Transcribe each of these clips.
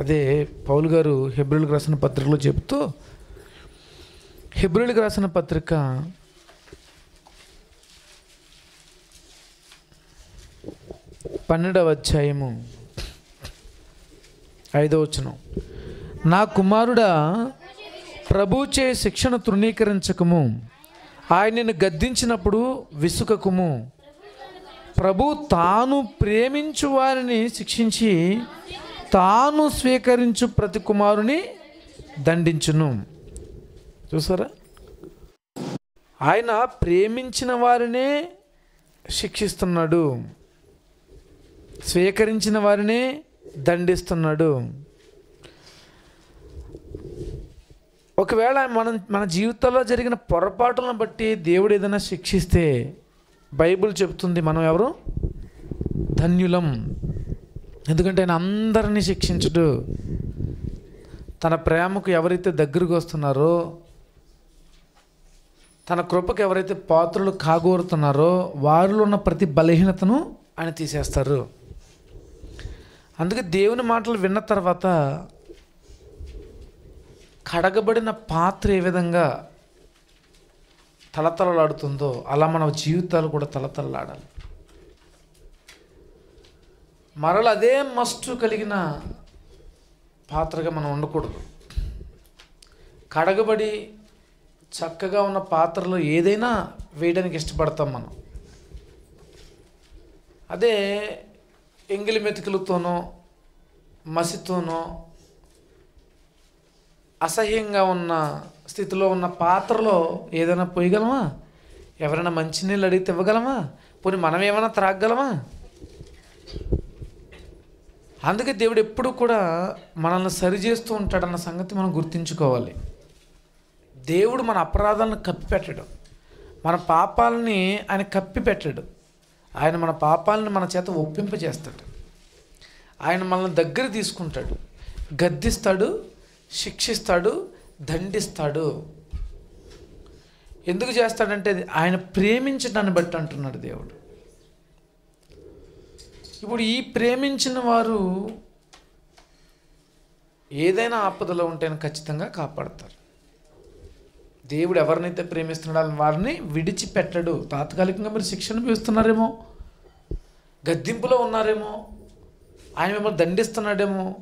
అదే పౌలు గారు హెబ్రిల్కి రాసిన పత్రికలో చెబుతూ హెబ్రిల్కి రాసిన పత్రిక పన్నెండవ అధ్యాయము ఐదవ వచనం. నా కుమారుడా ప్రభుచే శిక్షణ తృణీకరించకము. ఆయనను గద్దించినప్పుడు విసుకకుము. ప్రభు తాను ప్రేమించు వారిని శిక్షించి తాను స్వీకరించు ప్రతి కుమారుని దండించును. చూసారా? ఆయన ప్రేమించిన వారినే శిక్షిస్తున్నాడు. స్వీకరించిన వారినే దండిస్తున్నాడు. ఒకవేళ మనం మన జీవితంలో జరిగిన పొరపాటులను బట్టి దేవుడు ఏదైనా శిక్షిస్తే బైబిల్ చెప్తుంది మనం ఎవరు? ధన్యులం. ఎందుకంటే ఆయన అందరినీ శిక్షించడు. తన ప్రేమకు ఎవరైతే దగ్గరకు వస్తున్నారో తన కృపకు ఎవరైతే పాత్రలు కాగోరుతున్నారో వారిలో ఉన్న ప్రతి బలహీనతను ఆయన తీసేస్తారు. అందుకే దేవుని మాటలు విన్న తర్వాత కడగబడిన పాత్ర ఏ విధంగా తలతలలాడుతుందో అలా మన జీవితాలు కూడా తలతలలాడాలి. మరల అదే మస్టు కలిగిన పాత్రగా మనం ఉండకూడదు. కడగబడి చక్కగా ఉన్న పాత్రలో ఏదైనా వేయడానికి ఇష్టపడతాం మనం. అదే ఎంగిలి మెతుకులతోనో మసితోనో అసహ్యంగా ఉన్న స్థితిలో ఉన్న పాత్రలో ఏదైనా పోయగలమా? ఎవరైనా మంచినీళ్ళు అడిగితే ఇవ్వగలమా పోనీ మనం ఏమైనా త్రాగలమా అందుకే దేవుడు ఎప్పుడు కూడా మనల్ని సరిచేస్తూ ఉంటాడన్న సంగతి మనం గుర్తుంచుకోవాలి. దేవుడు మన అపరాధాలను కప్పిపెట్టడు. మన పాపాలని ఆయన కప్పిపెట్టడు. ఆయన మన పాపాలని మన చేత ఒప్పింపజేస్తాడు. ఆయన మనల్ని దగ్గర తీసుకుంటాడు. గద్దిస్తాడు శిక్షిస్తాడు దండిస్తాడు. ఎందుకు చేస్తాడంటే అది ఆయన ప్రేమించడాన్ని బట్టి అంటున్నాడు దేవుడు. ఇప్పుడు ఈ ప్రేమించిన వారు ఏదైనా ఆపదలో ఉంటే ఖచ్చితంగా కాపాడతారు. దేవుడు ఎవరినైతే ప్రేమిస్తున్నాడో వారిని విడిచిపెట్టడు. తాత్కాలికంగా మీరు శిక్షణ పిస్తున్నారేమో గద్దింపులో ఉన్నారేమో? ఆయన మిమ్మల్ని దండిస్తున్నాడేమో?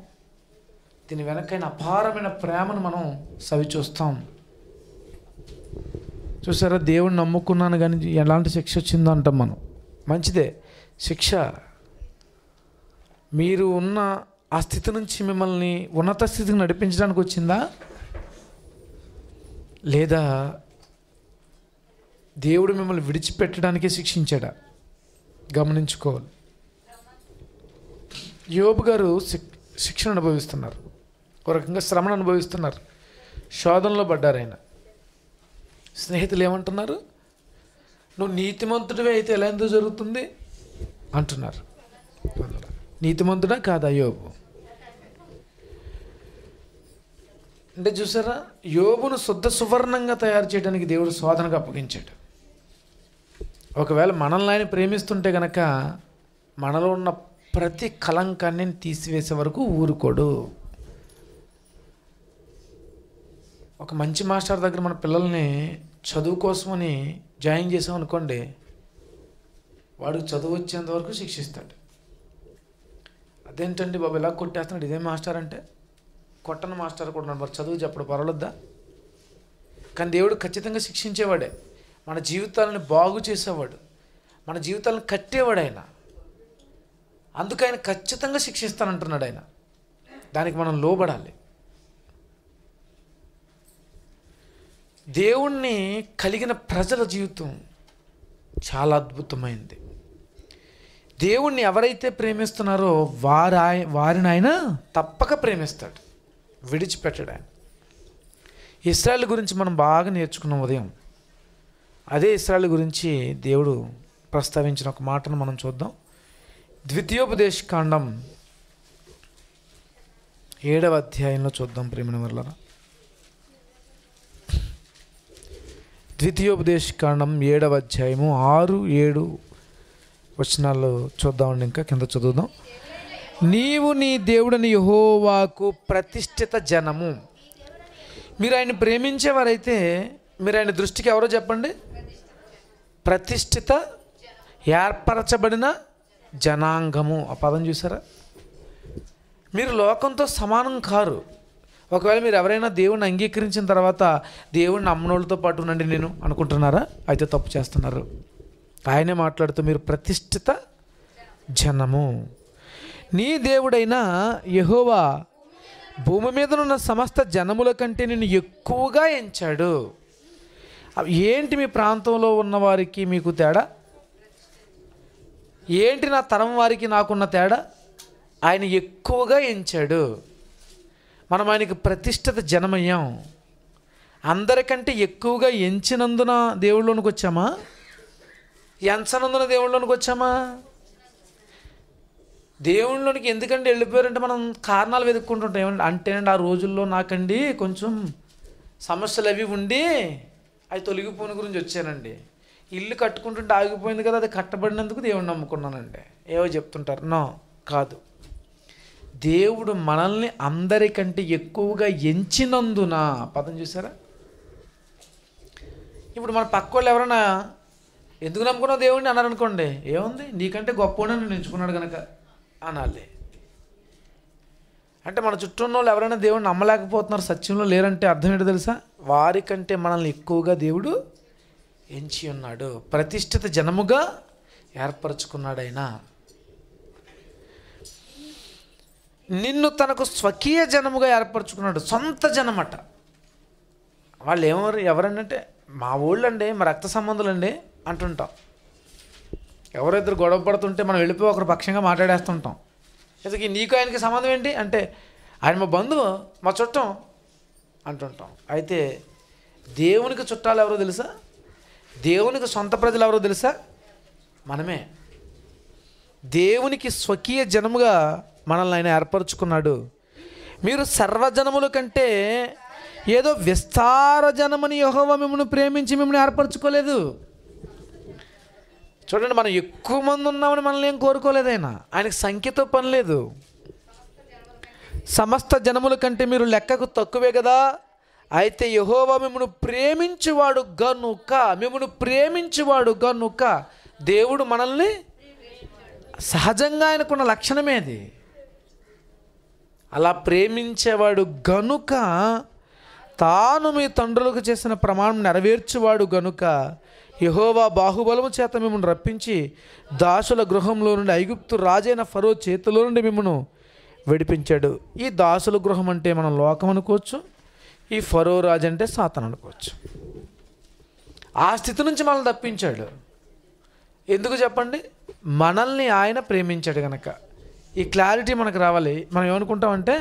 దీని వెనకైన అపారమైన ప్రేమను మనం సవి చూస్తాం చూసారా? దేవుడిని నమ్ముకున్నాను కానీ ఎలాంటి శిక్ష వచ్చిందో అంటాం మనం. మంచిదే. శిక్ష మీరు ఉన్న ఆ స్థితి నుంచి మిమ్మల్ని ఉన్నత స్థితికి నడిపించడానికి వచ్చిందా? లేదా దేవుడు మిమ్మల్ని విడిచిపెట్టడానికే శిక్షించాడా? గమనించుకోవాలి. యోబు గారు శిక్షణ అనుభవిస్తున్నారు. ఒక రకంగా శ్రమను అనుభవిస్తున్నారు. శోధనలో పడ్డారు ఆయన. స్నేహితులు ఏమంటున్నారు? నువ్వు నీతిమంతుడివే అయితే ఎలా ఎందుకు జరుగుతుంది? అంటున్నారు. నీతిమంతుడా కాదా యోబు? అంటే చూసారా? యోబును శుద్ధ సువర్ణంగా తయారు చేయడానికి దేవుడు శోధనకు అప్పగించాడు. ఒకవేళ మనల్ని ఆయన ప్రేమిస్తుంటే గనక మనలో ఉన్న ప్రతి కలంకాన్ని తీసివేసే వరకు ఊరుకోడు. ఒక మంచి మాస్టర్ దగ్గర మన పిల్లల్ని చదువు కోసమని జాయిన్ చేసాం అనుకోండి చదువు వచ్చేంత వరకు శిక్షిస్తాడు. అదేంటండి బాబు ఇలా కొట్టేస్తున్నాడు. ఇదే మాస్టర్ అంటే కొట్టని మాస్టర్ కూడా మరి చదువు చెప్పడు పర్వాలేద్దా కానీ దేవుడు ఖచ్చితంగా శిక్షించేవాడే. మన జీవితాలను బాగు చేసేవాడు. మన జీవితాలను కట్టేవాడు ఆయన. అందుకు ఆయన ఖచ్చితంగా శిక్షిస్తానంటున్నాడు ఆయన. దానికి మనం లోబడాలి. దేవుణ్ణి కలిగిన ప్రజల జీవితం చాలా అద్భుతమైంది. దేవుణ్ణి ఎవరైతే ప్రేమిస్తున్నారో వారి వారిని ఆయన తప్పక ప్రేమిస్తాడు. విడిచిపెట్టడా ఆయన. ఇస్రాయల్ గురించి మనం బాగా నేర్చుకున్నాం ఉదయం. అదే ఇస్రాయల్ గురించి దేవుడు ప్రస్తావించిన ఒక మాటను మనం చూద్దాం. ద్వితీయోపదేశ కాండం ఏడవ అధ్యాయంలో చూద్దాం ప్రేమిన వల్ల ద్వితీయోపదేశ కాండం ఏడవ అధ్యాయము ఆరు ఏడు వచనాలు చూద్దామండి ఇంకా కింద చదువుదాం. నీవు నీ దేవుడిని యహోవాకు ప్రతిష్ఠిత జనము. మీరు ఆయన ప్రేమించేవారైతే మీరు ఆయన దృష్టికి ఎవరో చెప్పండి? ప్రతిష్ఠిత ఏర్పరచబడిన జనాంగము. ఆ పదం చూసారా? మీరు లోకంతో సమానం కారు. ఒకవేళ మీరు ఎవరైనా దేవుణ్ణి అంగీకరించిన తర్వాత దేవుణ్ణి అమ్మనోళ్ళతో పాటు ఉండండి నేను అనుకుంటున్నారా? అయితే తప్పు చేస్తున్నారు. ఆయనే మాట్లాడుతూ మీరు ప్రతిష్ఠిత జనము. నీ దేవుడైన యెహోవా భూమి మీద ఉన్న సమస్త జనముల కంటే నిన్ను ఎక్కువగా ఎంచాడు. అవి ఏంటి మీ ప్రాంతంలో ఉన్న వారికి మీకు తేడా? ఏంటి నా తరం వారికి నాకున్న తేడా? ఆయన ఎక్కువగా ఎంచాడు. మనం ఆయనకి ప్రతిష్ఠిత జనమయ్యాం. అందరికంటే ఎక్కువగా ఎంచినందున దేవుళ్ళలోనికి వచ్చామా? ఎంచనందున దేవుళ్ళలోనికి వచ్చామా? దేవుళ్ళలోనికి ఎందుకంటే వెళ్ళిపోయారంటే మనం కారణాలు వెతుక్కుంటుంటాం. ఏమంటే అంటేనండి ఆ రోజుల్లో నాకండి కొంచెం సమస్యలు అవి ఉండి అవి తొలగిపోయిన గురించి వచ్చానండి. ఇల్లు కట్టుకుంటుంటే ఆగిపోయింది కదా అది కట్టబడినందుకు దేవుడిని నమ్ముకున్నానండి. ఏవో చెప్తుంటారు. నో కాదు. దేవుడు మనల్ని అందరికంటే ఎక్కువగా ఎంచినందున పదం చూసారా? ఇప్పుడు మన పక్క వాళ్ళు ఎవరైనా ఎందుకు నమ్ముకున్నావు దేవుడిని అన్నారు అనుకోండి. ఏముంది? నీకంటే గొప్పనే నేను ఎంచుకున్నాడు కనుక అనాలి. అంటే మన చుట్టూ ఉన్న వాళ్ళు ఎవరైనా దేవుడిని నమ్మలేకపోతున్నారు సత్యంలో లేరంటే అర్థం ఏంటో తెలుసా? వారికంటే మనల్ని ఎక్కువగా దేవుడు ఎంచి ఉన్నాడు. ప్రతిష్ఠిత జనముగా ఏర్పరచుకున్నాడు ఆయన నిన్ను తనకు స్వకీయ జనముగా ఏర్పరచుకున్నాడు. సొంత జనమట. వాళ్ళు ఏమరు ఎవరంటే మా ఊళ్ళండి మా రక్త సంబంధులండి. అంటుంటాం. ఎవరిద్దరు గొడవ పడుతుంటే మనం వెళ్ళిపోయి ఒకరు పక్షంగా మాట్లాడేస్తుంటాం. ఎందుకు? నీకు ఆయనకి సంబంధం ఏంటి? అంటే ఆయన మా బంధువు మా చుట్టం అంటుంటాం. అయితే దేవునికి చుట్టాలు ఎవరో తెలుసా? దేవునికి సొంత ప్రజలు ఎవరో తెలుసా? మనమే. దేవునికి స్వకీయ జనముగా మనల్ని ఆయన ఏర్పరచుకున్నాడు. మీరు సర్వజనముల కంటే ఏదో విస్తార జనమని యహోవ మిమ్మల్ని ప్రేమించి మిమ్మల్ని ఏర్పరచుకోలేదు. చూడండి మనం ఎక్కువ మంది ఉన్నామని మనల్ని ఏం కోరుకోలేదు ఆయన. ఆయనకి సంఖ్యతో పని లేదు. సమస్త జనముల కంటే మీరు లెక్కకు తక్కువే కదా. అయితే యహోవా మిమ్మను ప్రేమించువాడు గనుక మిమ్మను ప్రేమించువాడు గనుక దేవుడు మనల్ని సహజంగా ఆయనకున్న లక్షణమే అది. అలా ప్రేమించేవాడు గనుక తాను మీ తండ్రులకు చేసిన ప్రమాణం నెరవేర్చువాడు గనుక యహోవా బాహుబలము చేత మిమ్మల్ని రప్పించి దాసుల గృహంలో నుండి ఐగుప్తు రాజైన ఫరో చేతిలో నుండి మిమ్మను విడిపించాడు. ఈ దాసుల గృహం అంటే మనం లోకం అనుకోవచ్చు ఈ ఫరో రాజు అంటే సాతన్ అనుకోవచ్చు. ఆ స్థితి నుంచి మనల్ని తప్పించాడు. ఎందుకు చెప్పండి? మనల్ని ఆయన ప్రేమించాడు కనుక ఈ క్లారిటీ మనకు రావాలి. మనం ఏమనుకుంటామంటే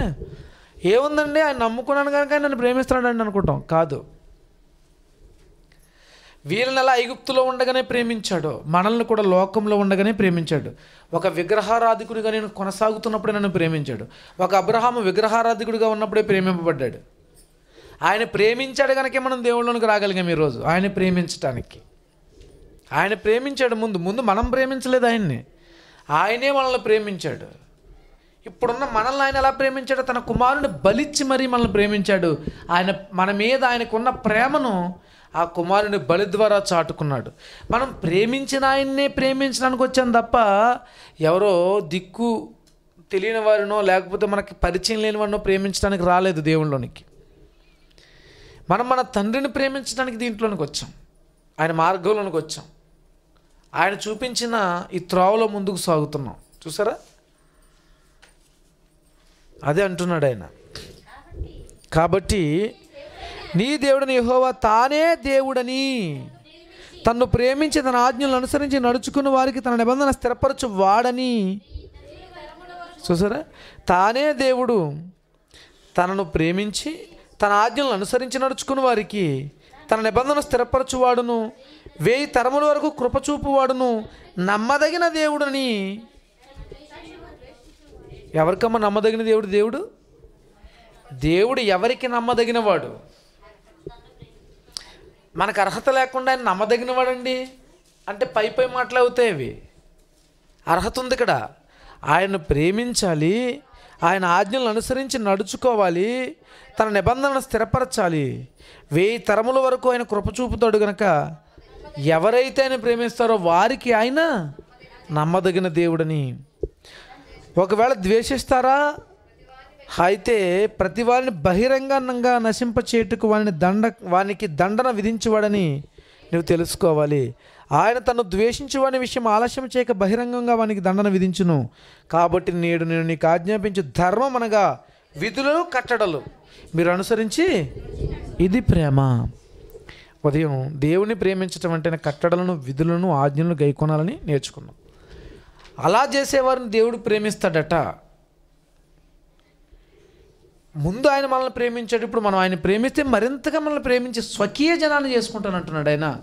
ఏముందండి? ఆయన నమ్ముకున్నాను కనుక నన్ను నన్ను అని అనుకుంటాం. కాదు. వీళ్ళని అలా ఐగుప్తులో ఉండగానే ప్రేమించాడు మనల్ని కూడా లోకంలో ఉండగానే ప్రేమించాడు. ఒక విగ్రహారాధికుడిగా నేను కొనసాగుతున్నప్పుడే నన్ను ప్రేమించాడు. ఒక అబ్రహాము విగ్రహారాధికుడిగా ఉన్నప్పుడే ప్రేమింపబడ్డాడు. ఆయన ప్రేమించాడు కనుకే మనం దేవుళ్ళలోనికి రాగలిగాం ఈరోజు. ఆయన ప్రేమించటానికి. ఆయన ప్రేమించాడు ముందు. ముందు మనం ప్రేమించలేదు ఆయన్ని. ఆయనే మనల్ని ప్రేమించాడు. ఇప్పుడున్న మనల్ని ఆయన ఎలా ప్రేమించాడు? తన కుమారుని బలిచ్చి మరీ మనల్ని ప్రేమించాడు. ఆయన మన మీద ఆయనకున్న ప్రేమను ఆ కుమారుని బలి ద్వారా చాటుకున్నాడు. మనం ప్రేమించిన ఆయన్నే ప్రేమించడానికి వచ్చాం తప్ప ఎవరో దిక్కు తెలియని వారినో లేకపోతే మనకి పరిచయం లేని వారినో ప్రేమించడానికి రాలేదు దేవుళ్ళలోనికి. మనం మన తండ్రిని ప్రేమించడానికి దీంట్లోనికి వచ్చాం. ఆయన మార్గంలోనికి వచ్చాం. ఆయన చూపించిన ఈ త్రోవలో ముందుకు సాగుతున్నాం. చూసారా? అదే అంటున్నాడు ఆయన. కాబట్టి నీ దేవుడని యహోవా తానే దేవుడని. తన్ను ప్రేమించి తన ఆజ్ఞలను అనుసరించి నడుచుకున్న వారికి తన నిబంధన స్థిరపరచు వాడని. చూసారా? తానే దేవుడు. తనను ప్రేమించి తన ఆజ్ఞలను అనుసరించి నడుచుకున్న వారికి తన నిబంధన స్థిరపరచువాడును వేయి తరముల వరకు కృపచూపువాడును నమ్మదగిన దేవుడని. ఎవరికమ్మ నమ్మదగిన దేవుడు దేవుడు? దేవుడు ఎవరికి నమ్మదగినవాడు? మనకు అర్హత లేకుండా ఆయన నమ్మదగినవాడండి? అంటే పై పై మాటలు అవుతాయి అవి. అర్హత ఉంది ఇక్కడ. ఆయన ప్రేమించాలి ఆయన ఆజ్ఞలను అనుసరించి నడుచుకోవాలి తన నిబంధనను స్థిరపరచాలి. వెయ్యి తరముల వరకు ఆయన కృప చూపుతాడు గనక ఎవరైతే ఆయన ప్రేమిస్తారో వారికి ఆయన నమ్మదగిన దేవుడని. ఒకవేళ ద్వేషిస్తారా? అయితే ప్రతి వారిని బహిరంగంగా నశింపచేటుకు వారిని దండ వానికి దండన విధించువాడని నువ్వు తెలుసుకోవాలి. ఆయన తను ద్వేషించువాని విషయం ఆలస్యం చేయక బహిరంగంగా వానికి దండన విధించును. కాబట్టి నేడు నేను నీకు ఆజ్ఞాపించు ధర్మం అనగా విధులను కట్టడలు. మీరు అనుసరించి ఇది ప్రేమ. ఉదయం దేవుని ప్రేమించటం అంటే కట్టడలను విధులను ఆజ్ఞలను గైకొనాలని నేర్చుకున్నాం. అలా చేసేవారిని దేవుడు ప్రేమిస్తాడట. ముందు ఆయన మనల్ని ప్రేమించాడు ఇప్పుడు మనం ఆయన ప్రేమిస్తే మరింతగా మనల్ని ప్రేమించి స్వకీయ జనాన్ని చేసుకుంటానంటున్నాడు ఆయన.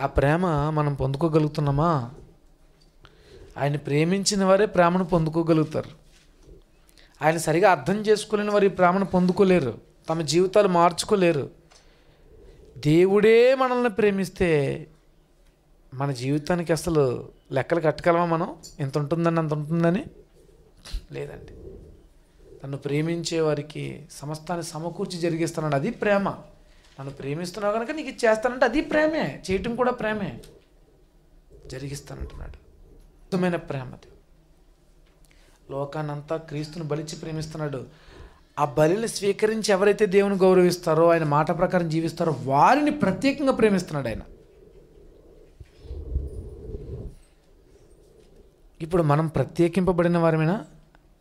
ఆ ప్రేమ మనం పొందుకోగలుగుతున్నామా? ఆయన ప్రేమించిన వారే ప్రేమను పొందుకోగలుగుతారు. ఆయన సరిగా అర్థం చేసుకోలేని వారు ఈ ప్రేమను పొందుకోలేరు. తమ జీవితాలు మార్చుకోలేరు. దేవుడే మనల్ని ప్రేమిస్తే మన జీవితానికి అసలు లెక్కలు కట్టగలమా మనం? ఇంత ఉంటుందని అంత ఉంటుందని? లేదండి. నన్ను ప్రేమించే వారికి సమస్తాన్ని సమకూర్చి జరిగిస్తున్నాడు అది ప్రేమ. నన్ను ప్రేమిస్తున్నావు కనుక నీకు ఇది చేస్తానంటే అది ప్రేమే. చేయటం కూడా ప్రేమే. జరిగిస్తానంటున్నాడు. అద్భుతమైన ప్రేమది లోకానంతా క్రీస్తుని బలిచి ప్రేమిస్తున్నాడు. ఆ బలిని స్వీకరించి ఎవరైతే దేవుని గౌరవిస్తారో ఆయన మాట ప్రకారం జీవిస్తారో వారిని ప్రత్యేకంగా ప్రేమిస్తున్నాడు ఆయన. ఇప్పుడు మనం ప్రత్యేకింపబడిన వారమేనా?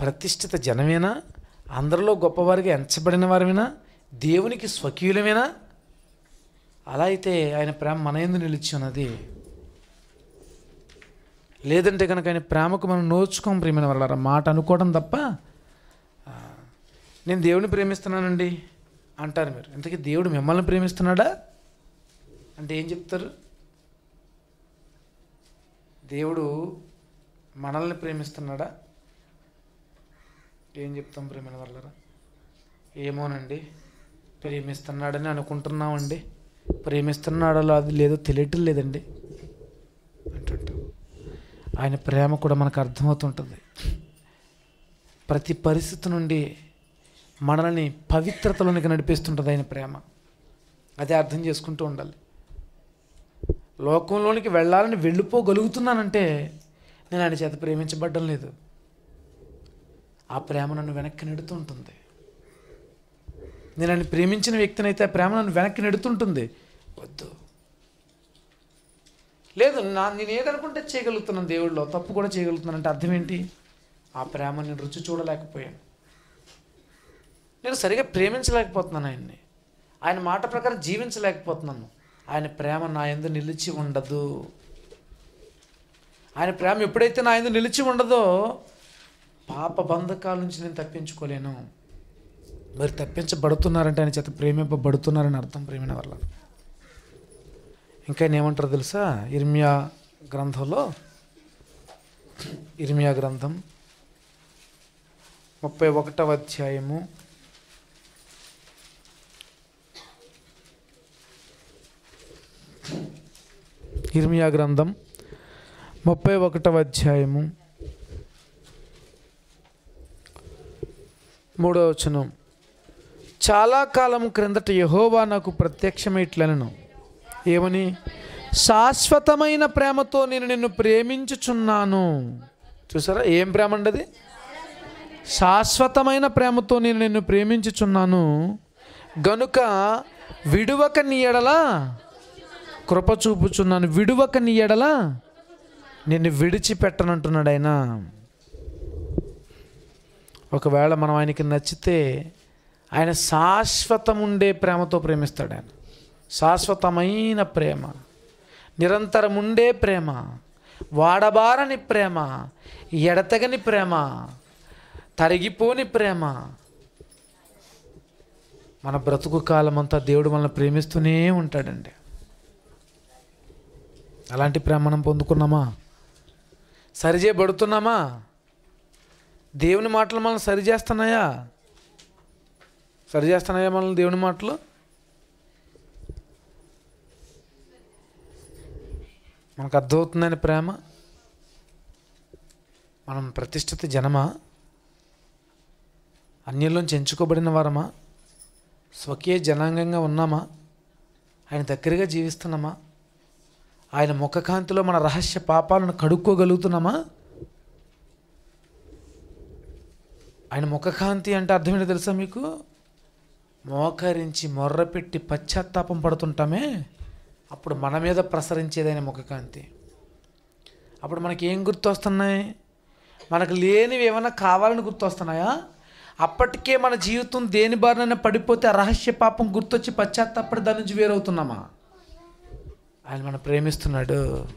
ప్రతిష్ఠిత జనమేనా? అందరిలో గొప్పవారిగా ఎంచబడిన వారమేనా? దేవునికి స్వకీయులమేనా అలా అయితే ఆయన ప్రేమ మన ఎందు నిలిచి ఉన్నది. లేదంటే కనుక ఆయన ప్రేమకు మనం నోచుకోం ప్రేమైన వాళ్ళ మాట అనుకోవడం తప్ప నేను దేవుని ప్రేమిస్తున్నానండి అంటారు మీరు. ఇంతకీ దేవుడు మిమ్మల్ని ప్రేమిస్తున్నాడా? అంటే ఏం చెప్తారు? దేవుడు మనల్ని ప్రేమిస్తున్నాడా? ఏం చెప్తాం ప్రేమల వాళ్ళరా ఏమోనండి ప్రేమిస్తున్నాడని అనుకుంటున్నామండి. ప్రేమిస్తున్నాడో అది లేదో తెలియటం లేదండి. అంటుంటాం. ఆయన ప్రేమ కూడా మనకు అర్థమవుతుంటుంది. ప్రతి పరిస్థితి నుండి మనల్ని పవిత్రతలోనికి నడిపిస్తుంటుంది ఆయన ప్రేమ. అదే అర్థం చేసుకుంటూ ఉండాలి. లోకంలోనికి వెళ్ళాలని వెళ్ళిపోగలుగుతున్నానంటే నేను ఆయన చేత ప్రేమించబడ్డం లేదు. ఆ ప్రేమ నన్ను వెనక్కి నెడుతూ ఉంటుంది. నేను ఆయన ప్రేమించిన వ్యక్తిని అయితే ఆ ప్రేమ నన్ను వెనక్కి నెడుతుంటుంది వద్దు. లేదు నా నేను ఏదనుకుంటే చేయగలుగుతున్నాను దేవుడిలో తప్పు కూడా చేయగలుగుతున్నాను అంటే అర్థం ఏంటి? ఆ ప్రేమ నేను రుచి చూడలేకపోయాను. నేను సరిగా ప్రేమించలేకపోతున్నాను ఆయన్ని. ఆయన మాట ప్రకారం జీవించలేకపోతున్నాను. ఆయన ప్రేమ నా ఎందు నిలిచి ఉండదు. ఆయన ప్రేమ ఎప్పుడైతే నా ఎందు నిలిచి ఉండదో పాప బంధకాల నుంచి నేను తప్పించుకోలేను. మరి తప్పించబడుతున్నారంటే ఆయన చేత ప్రేమింపబడుతున్నారని అర్థం ప్రేమిన వల్ల. ఇంకా ఏమంటారు తెలుసా? ఇర్మియా గ్రంథంలో ఇర్మియా గ్రంథం ముప్పై ఒకటవ అధ్యాయము. ఇర్మియా గ్రంథం ముప్పై ఒకటవ అధ్యాయము. మూడవ వచనం. చాలా కాలం క్రిందట యహోవా నాకు ప్రత్యక్షమైట్లనను. ఏమని? శాశ్వతమైన ప్రేమతో నేను నిన్ను ప్రేమించుచున్నాను. చూసారా? ఏం ప్రేమ అండది? శాశ్వతమైన ప్రేమతో నేను నిన్ను ప్రేమించుచున్నాను. గనుక విడువక నీ ఎడల కృప చూపుచున్నాను. విడువక నీ ఎడల నిన్ను విడిచిపెట్టనంటున్నాడు ఆయన ఒకవేళ మనం ఆయనకి నచ్చితే ఆయన శాశ్వతం ఉండే ప్రేమతో ప్రేమిస్తాడు ఆయన శాశ్వతమైన ప్రేమ. నిరంతరం ఉండే ప్రేమ. వాడబారని ప్రేమ. ఎడతెగని ప్రేమ. తరిగిపోని ప్రేమ. మన బ్రతుకు కాలం అంతా దేవుడు మనల్ని ప్రేమిస్తూనే ఉంటాడండి. అలాంటి ప్రేమ మనం పొందుకున్నామా? సరిచేయబడుతున్నామా? దేవుని మాటలు మనల్ని సరి చేస్తున్నాయా సరి చేస్తున్నాయా మనల్ని దేవుని మాటలు? మనకు అర్థమవుతుందని ప్రేమ? మనం ప్రతిష్ఠిత జనమా? అన్యుల్లోంచి ఎంచుకోబడిన వారమా? స్వకీయ జనాంగంగా ఉన్నామా? ఆయన దగ్గరగా జీవిస్తున్నామా? ఆయన ముఖకాంతిలో మన రహస్య పాపాలను కడుక్కోగలుగుతున్నామా? ఆయన ముఖకాంతి అంటే అర్థం తెలుసా మీకు? మోకరించి మొర్రపెట్టి పశ్చాత్తాపం పడుతుంటామే. అప్పుడు మన మీద ప్రసరించేది ఆయన ముఖకాంతి. అప్పుడు మనకి ఏం గుర్తొస్తున్నాయి? మనకు లేనివి ఏమైనా కావాలని గుర్తొస్తున్నాయా? అప్పటికే మన జీవితం దేని బారినైనా పడిపోతే ఆ రహస్య పాపం గుర్తొచ్చి పశ్చాత్తాపడి దాని నుంచి వేరవుతున్నామా? ఆయన మనం ప్రేమిస్తున్నాడు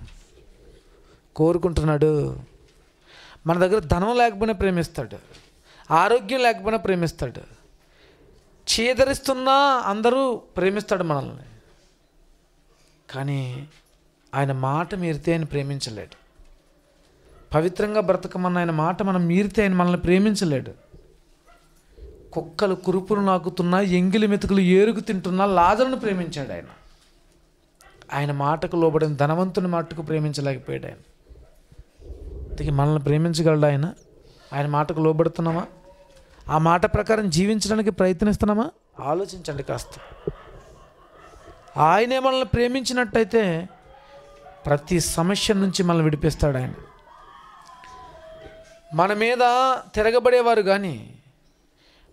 కోరుకుంటున్నాడు. మన దగ్గర ధనం లేకపోయినా ప్రేమిస్తాడు ఆరోగ్యం లేకపోయినా ప్రేమిస్తాడు. చీదరిస్తున్నా అందరూ ప్రేమిస్తాడు మనల్ని. కానీ ఆయన మాట మీరితే ఆయన ప్రేమించలేడు. పవిత్రంగా బ్రతకమన్న ఆయన మాట మనం మీరితే ఆయన మనల్ని ప్రేమించలేడు. కుక్కలు కురుపులు నాకుతున్నా ఎంగిలి మెతుకులు ఏరుగు తింటున్నా లాజరును ప్రేమించాడు ఆయన. ఆయన మాటకు లోబడిన ధనవంతుని మాటకు ప్రేమించలేకపోయాడు ఆయన. అందుకే మనల్ని ప్రేమించగలడు ఆయన? ఆయన మాటకు లోబడుతున్నామా? ఆ మాట ప్రకారం జీవించడానికి ప్రయత్నిస్తున్నామా? ఆలోచించండి కాస్త. ఆయనే మనల్ని ప్రేమించినట్టయితే ప్రతి సమస్య నుంచి మనల్ని విడిపిస్తాడు ఆయన. మన మీద తిరగబడేవారు కానీ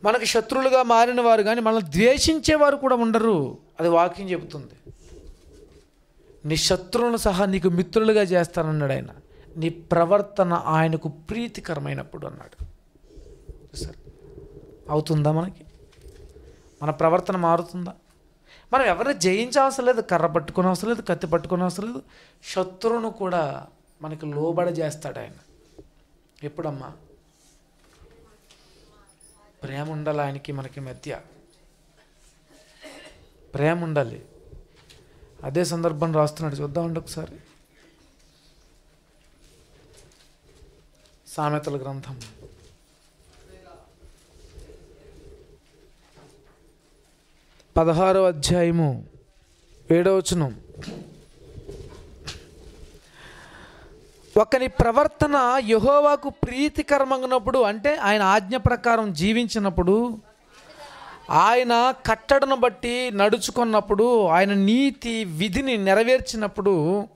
మనకు శత్రువులుగా మారిన వారు కానీ మనల్ని ద్వేషించేవారు కూడా ఉండరు. అది వాక్యం చెబుతుంది. నీ శత్రువులను సహా నీకు మిత్రులుగా చేస్తానన్నాడు ఆయన. నీ ప్రవర్తన ఆయనకు ప్రీతికరమైనప్పుడు అన్నాడు. సరే అవుతుందా మనకి? మన ప్రవర్తన మారుతుందా? మనం ఎవరిని జయించవసరం లేదు కర్ర పట్టుకునే అవసరం లేదు కత్తి పట్టుకునే అవసరం లేదు. శత్రువును కూడా మనకి లోబడ చేస్తాడు ఆయన. ఎప్పుడమ్మా? ప్రేమ ఉండాలి ఆయనకి మనకి మధ్య. ప్రేమ ఉండాలి. అదే సందర్భం రాస్తున్నాడు. చూద్దామండి ఒకసారి. సామెతల గ్రంథం. పదహారో అధ్యాయము ఏడవచనం ఒకని ప్రవర్తన యహోవాకు ప్రీతికరమగినప్పుడు అంటే ఆయన ఆజ్ఞ ప్రకారం జీవించినప్పుడు ఆయన కట్టడను బట్టి నడుచుకున్నప్పుడు ఆయన నీతి విధిని నెరవేర్చినప్పుడు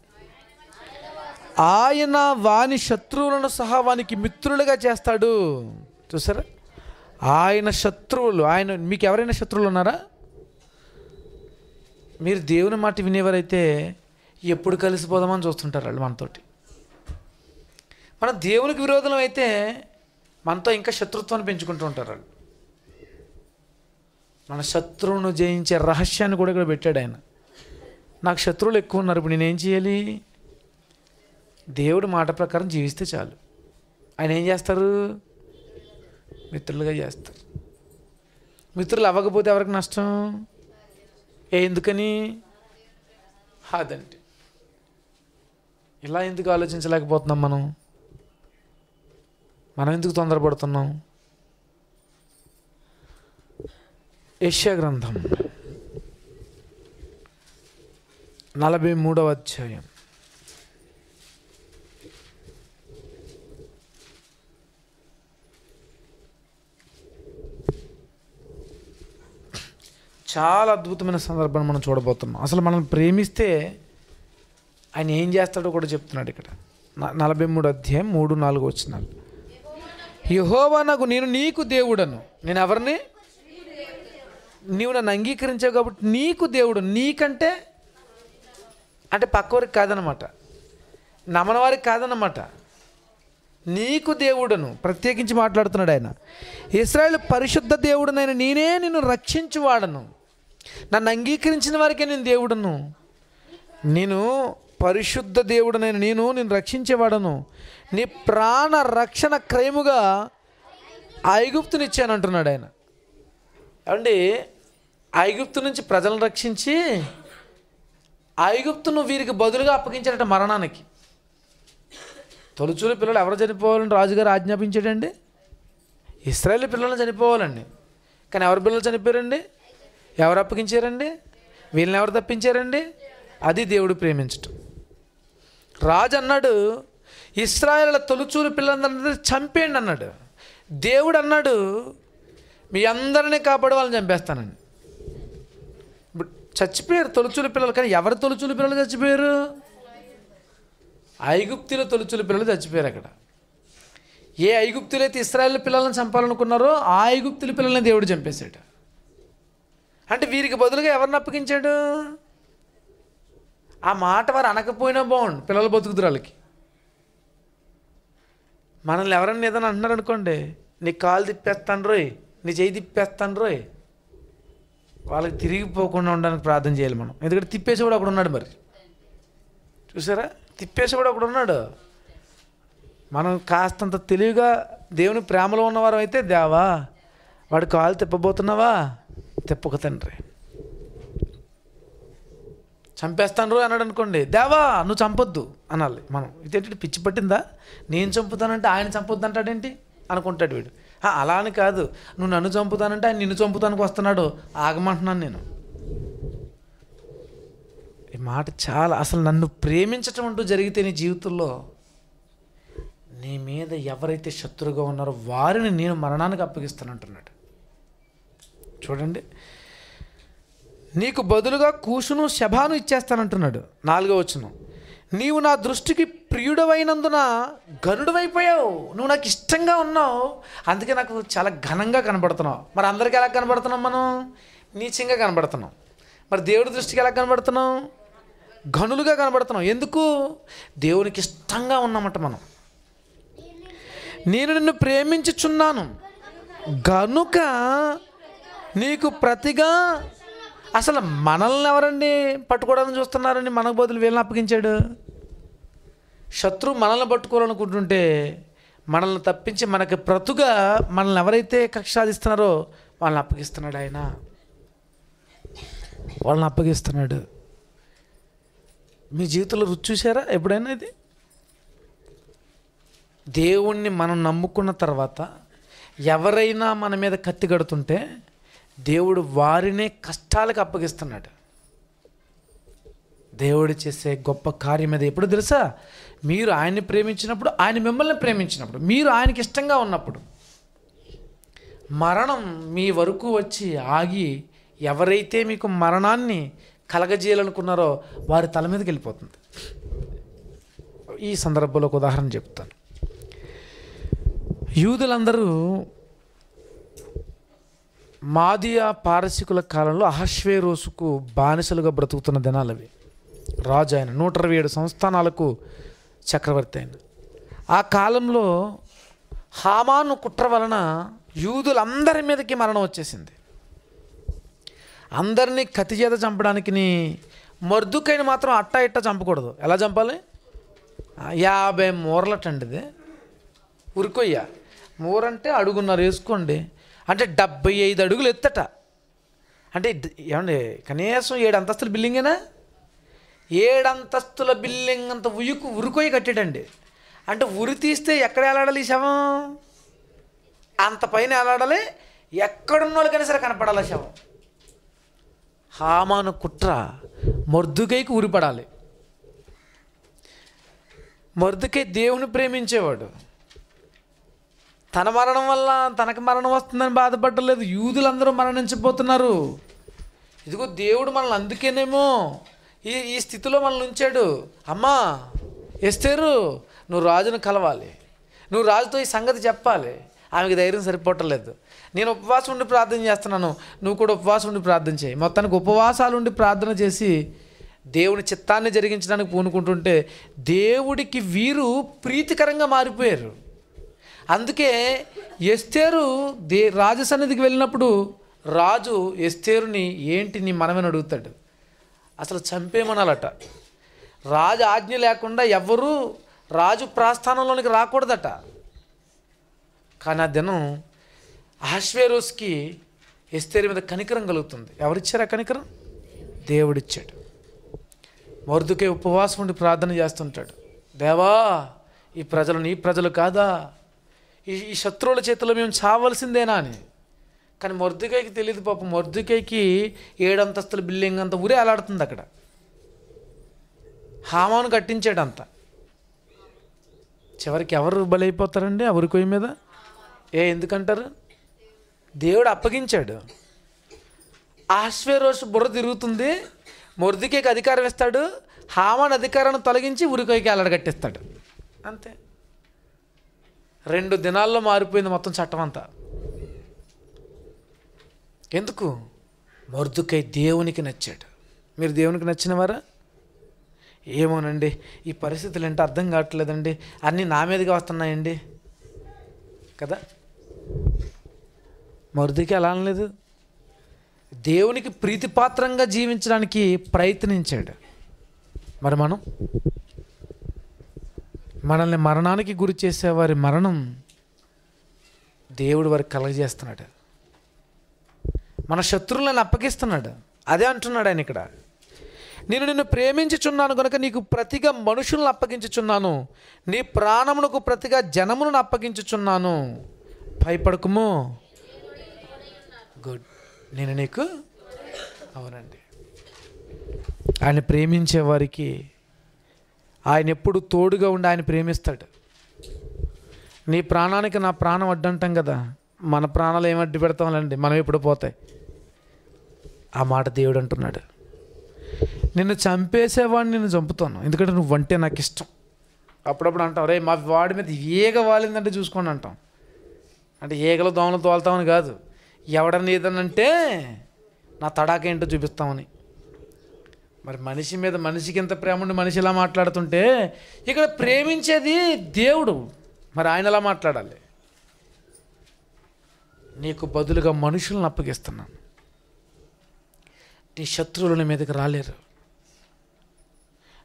ఆయన వాని శత్రువులను సహా వానికి మిత్రులుగా చేస్తాడు. చూసారా? ఆయన శత్రువులు ఆయన మీకు ఎవరైనా శత్రువులు ఉన్నారా? మీరు దేవుని మాట వినేవారైతే ఎప్పుడు కలిసిపోదామని చూస్తుంటారు వాళ్ళు మనతోటి. మన దేవునికి విరోధం అయితే మనతో ఇంకా శత్రుత్వాన్ని పెంచుకుంటూ ఉంటారు వాళ్ళు. మన శత్రువును జయించే రహస్యాన్ని కూడా ఇక్కడ పెట్టాడు ఆయన. నాకు శత్రువులు ఎక్కువ ఉన్నారు ఇప్పుడు నేనేం చేయాలి? దేవుడి మాట ప్రకారం జీవిస్తే చాలు. ఆయన ఏం చేస్తారు? మిత్రులుగా చేస్తారు. మిత్రులు అవ్వకపోతే ఎవరికి నష్టం? ఏ ఎందుకని? అదండి. ఇలా ఎందుకు ఆలోచించలేకపోతున్నాం మనం? మనం ఎందుకు తొందరపడుతున్నాం? యశ్యా గ్రంథం. నలభై మూడవ అధ్యాయం. చాలా అద్భుతమైన సందర్భాన్ని మనం చూడబోతున్నాం. అసలు మనం ప్రేమిస్తే ఆయన ఏం చేస్తాడో కూడా చెప్తున్నాడు ఇక్కడ. నలభై మూడు అధ్యాయం మూడు నాలుగు వచ్చినాలు యహోవా నాకు నేను నీకు దేవుడను. నేను ఎవరిని? నీవు నన్ను అంగీకరించావు కాబట్టి నీకు దేవుడు నీకంటే అంటే పక్కవారికి కాదనమాట నమ్మని వారికి కాదనమాట నీకు దేవుడను ప్రత్యేకించి మాట్లాడుతున్నాడు ఆయన. ఇస్రాయల్ పరిశుద్ధ దేవుడునైన నేనే నిన్ను రక్షించువాడను. నన్ను అంగీకరించిన వారికే నేను దేవుడను. నేను పరిశుద్ధ దేవుడనైన నేను నేను రక్షించేవాడను. నీ ప్రాణ రక్షణ క్రయముగా ఐగుప్తునిచ్చానంటున్నాడు ఆయన. అండి ఐగుప్తు నుంచి ప్రజలను రక్షించి ఐగుప్తును వీరికి బదులుగా అప్పగించాడట మరణానికి. తొలుచూలు పిల్లలు ఎవరు చనిపోవాలని రాజుగారు ఆజ్ఞాపించాడండి? ఇస్రాయేల్ పిల్లలు చనిపోవాలండి. కానీ ఎవరి పిల్లలు చనిపోయారండి? ఎవరు అప్పగించారండి? వీళ్ళని ఎవరు తప్పించారండి? అది దేవుడు ప్రేమించటం. రాజు అన్నాడు ఇస్రాయల తొలుచూలు పిల్లలందరినీ చంపేయండి అన్నాడు. దేవుడు అన్నాడు మీ అందరినీ కాపాడు వాళ్ళని చంపేస్తానండి. చచ్చిపోయారు తొలుచూలు పిల్లలు కానీ ఎవరు తొలుచూలు పిల్లలు చచ్చిపోయారు? ఐగుప్తుల తొలుచూలు పిల్లలు చచ్చిపోయారు అక్కడ. ఏ ఐగుప్తులైతే ఇస్రాయల్ పిల్లలను చంపాలనుకున్నారో ఆ ఐగుప్తుల పిల్లల్ని దేవుడు చంపేశాడు. అంటే వీరికి బదులుగా ఎవరిని అప్పగించాడు? ఆ మాట వారు అనకపోయినా బాగుండు పిల్లలు బతుకుతురు వాళ్ళకి మనల్ని ఎవరన్నా ఏదైనా అంటున్నారు అనుకోండి నీ కాలు తిప్పేస్తాను రోయ్ నీ చేయి తిప్పేస్తాను రోయ్ వాళ్ళకి తిరిగిపోకుండా ఉండడానికి ప్రార్థన చేయాలి మనం. ఎందుకంటే తిప్పేసి కూడా అక్కడ ఉన్నాడు మరి. చూసారా? తిప్పేసేవాడు అక్కడ ఉన్నాడు. మనం కాస్తంత తెలివిగా దేవుని ప్రేమలో ఉన్నవారు అయితే దేవా వాడు కాలు తిప్పబోతున్నావా? తిప్పక తండ్రి. చంపేస్తాను రో అన్నాడు అనుకోండి. దేవా నువ్వు చంపొద్దు అనాలి మనం. ఇదేంటి పిచ్చి పట్టిందా? నేను చంపుతానంటే ఆయన చంపొద్దు అంటాడేంటి అనుకుంటాడు వీడు. అలా అని కాదు. నువ్వు నన్ను చంపుతానంటే ఆయన నిన్ను చంపుతానికి వస్తున్నాడు. ఆగమంటున్నాను నేను. ఈ మాట చాలా అసలు నన్ను ప్రేమించటం అంటూ జరిగితే నీ జీవితంలో నీ మీద ఎవరైతే శత్రువుగా ఉన్నారో వారిని నేను మరణానికి అప్పగిస్తానంటున్నాడు. చూడండి. నీకు బదులుగా కూసును శభాను ఇచ్చేస్తానంటున్నాడు. నాలుగో వచ్చినాం నీవు నా దృష్టికి ప్రియుడవైనందున గనుడవైపోయావు. నువ్వు నాకు ఇష్టంగా ఉన్నావు. అందుకే నాకు చాలా ఘనంగా కనబడుతున్నావు. మరి అందరికీ ఎలా కనబడుతున్నాం మనం? నీచంగా కనబడుతున్నాం. మరి దేవుడి దృష్టికి ఎలా కనబడుతున్నాం? గనులుగా కనబడుతున్నాం. ఎందుకు? దేవునికి ఇష్టంగా ఉన్నామట మనం. నేను నిన్ను ప్రేమించుచున్నాను. గనుక నీకు ప్రతిగా అసలు మనల్ని ఎవరండి పట్టుకోవడానికి చూస్తున్నారని మనకు బదులు వీళ్ళని అప్పగించాడు? శత్రువు మనల్ని పట్టుకోవాలనుకుంటుంటే మనల్ని తప్పించి మనకి ప్రతుగా మనల్ని ఎవరైతే కక్ష సాధిస్తున్నారో వాళ్ళని అప్పగిస్తున్నాడు ఆయన. వాళ్ళని అప్పగిస్తున్నాడు. మీ జీవితంలో రుచి చూసారా ఎప్పుడైనా ఇది? దేవుణ్ణి మనం నమ్ముకున్న తర్వాత ఎవరైనా మన మీద కత్తి కడుతుంటే దేవుడు వారినే కష్టాలకు అప్పగిస్తున్నాడు. దేవుడు చేసే గొప్ప కార్యం అది ఎప్పుడు తెలుసా? మీరు ఆయన్ని ప్రేమించినప్పుడు ఆయన మిమ్మల్ని ప్రేమించినప్పుడు మీరు ఆయనకి ఇష్టంగా ఉన్నప్పుడు. మరణం మీ వరకు వచ్చి ఆగి ఎవరైతే మీకు మరణాన్ని కలగజేయాలనుకున్నారో వారి తల మీదకి వెళ్ళిపోతుంది. ఈ సందర్భంలో ఒక ఉదాహరణ చెప్తాను. యూదులందరూ మాదియా పారసికుల కాలంలో అహశ్వేరోసుకు బానిసలుగా బ్రతుకుతున్న దినాలు అవి. రాజు ఆయన నూట ఇరవై ఏడు సంస్థానాలకు చక్రవర్తి ఆయన ఆ కాలంలో హామాను కుట్ర వలన యూదులందరి మీదకి మరణం వచ్చేసింది. అందరినీ కతి చేత చంపడానికి మర్దుకైన మాత్రం అట్టా ఇట్టా చంపకూడదు. ఎలా చంపాలి? యాభై మూరలటండి ఇది ఉరికొయ్య. మూరంటే అడుగున్నారు వేసుకోండి. అంటే డెబ్బై ఐదు అడుగులు ఎత్తట. అంటే ఏమండి కనీసం ఏడు అంతస్తుల బిల్డింగేనా? ఏడు అంతస్తుల బిల్డింగ్ అంత ఉయుకు ఉరుకొయ్య కట్టాడండి. అంటే ఉరి తీస్తే ఎక్కడ ఎలాడాలి ఈ శవం? అంత పైన ఎలాడాలి ఎక్కడున్న వాళ్ళకైనా సరే కనపడాలి శవం? హామాను కుట్ర మొర్దుకైకి ఉరిపడాలి. మొర్దుకై దేవుని ప్రేమించేవాడు. తన మరణం వల్ల తనకు మరణం వస్తుందని బాధపడలేదు. యూదులందరూ మరణించిపోతున్నారు. ఇదిగో దేవుడు మనల్ని అందుకేనేమో ఈ ఈ స్థితిలో మనల్ని ఉంచాడు. అమ్మా ఎస్తేరు నువ్వు రాజును కలవాలి. నువ్వు రాజుతో ఈ సంగతి చెప్పాలి. ఆమెకి ధైర్యం సరిపోవట్లేదు. నేను ఉపవాసం ఉండి ప్రార్థన చేస్తున్నాను. నువ్వు కూడా ఉపవాసం ఉండి ప్రార్థన చేయి. మొత్తానికి ఉపవాసాలు ఉండి ప్రార్థన చేసి దేవుని చిత్తాన్ని జరిగించడానికి పూనుకుంటుంటే దేవుడికి వీరు ప్రీతికరంగా మారిపోయారు. అందుకే ఎస్తేరు దే రాజ సన్నిధికి వెళ్ళినప్పుడు రాజు ఎస్తేరుని ఏంటి నీ మనమని అడుగుతాడు? అసలు చంపేమనాలట రాజు ఆజ్ఞ లేకుండా ఎవ్వరూ రాజు ప్రాస్థానంలోనికి రాకూడదట. కానీ ఆ దినం ఆశ్వేరోస్కి ఎస్తేరు మీద కనికరం కలుగుతుంది. ఎవరిచ్చారా కనికరం? దేవుడిచ్చాడు. మరుదుకే ఉపవాసం ఉండి ప్రార్థన చేస్తుంటాడు. దేవా ఈ ప్రజలు నీ ప్రజలు కాదా? ఈ ఈ శత్రువుల చేతిలో మేము చావలసిందేనా అని. కానీ మొర్దుకైకి తెలియదు పాపం. మొర్దుకైకి ఏడంతస్తుల బిల్డింగ్ అంత ఊరే అలాడుతుంది అక్కడ. హామాను కట్టించాడంత. చివరికి ఎవరు బలైపోతారండి ఎవరి కొయ్య మీద? ఏ ఎందుకంటారు? దేవుడు అప్పగించాడు. ఆశ్వేరోషు బుర్ర తిరుగుతుంది. మొర్దికేకి అధికారం ఇస్తాడు. హామాన్ అధికారాన్ని తొలగించి ఉరికొయ్యకి అలడగట్టిస్తాడు అంతే. రెండు దినాల్లో మారిపోయింది మొత్తం చట్టం అంతా. ఎందుకు? మొర్దుకై దేవునికి నచ్చాడు. మీరు దేవునికి నచ్చినవారా? ఏమోనండి ఈ పరిస్థితులు ఏంటో అర్థం కావట్లేదండి. అన్నీ నా మీదగా వస్తున్నాయండి. కదా? మరుదికి అలా అనలేదు. దేవునికి ప్రీతిపాత్రంగా జీవించడానికి ప్రయత్నించాడు. మరి మనం? మనల్ని మరణానికి గురి చేసేవారి మరణం దేవుడు వారికి కలగజేస్తున్నాడు. మన శత్రువులను అప్పగిస్తున్నాడు. అదే అంటున్నాడు ఆయన ఇక్కడ. నేను నిన్ను ప్రేమించుచున్నాను కనుక నీకు ప్రతిగా మనుషులను అప్పగించుచున్నాను. నీ ప్రాణమునకు ప్రతిగా జనములను అప్పగించుచున్నాను. భయపడకుము. గుడ్. నేను నీకు అవునండి. ఆయన ప్రేమించే వారికి ఆయన ఎప్పుడు తోడుగా ఉండి ఆయన ప్రేమిస్తాడు. నీ ప్రాణానికి నా ప్రాణం అడ్డంటాం కదా. మన ప్రాణాలు ఏం అడ్డు పెడతాంలేండి? మనం ఎప్పుడు పోతాయి? ఆ మాట దేవుడు అంటున్నాడు. నిన్ను చంపేసేవాడిని నేను చంపుతాను. ఎందుకంటే నువ్వు వంటే నాకు ఇష్టం. అప్పుడప్పుడు అంటాం రే మా వాడి మీద ఈగ వాలిందంటే చూసుకోండి అంటాం. అంటే ఈగలు దోమలు తోలుతామని కాదు. ఎవడని ఏదనంటే నా తడాక ఏంటో చూపిస్తామని. మరి మనిషి మీద మనిషికి ఎంత ప్రేమ ఉండి మనిషి ఇలా మాట్లాడుతుంటే ఇక్కడ ప్రేమించేది దేవుడు. మరి ఆయన ఎలా మాట్లాడాలి. నీకు బదులుగా మనుషులను అప్పగిస్తున్నాను. నీ శత్రువుల మీదకి రాలేరు.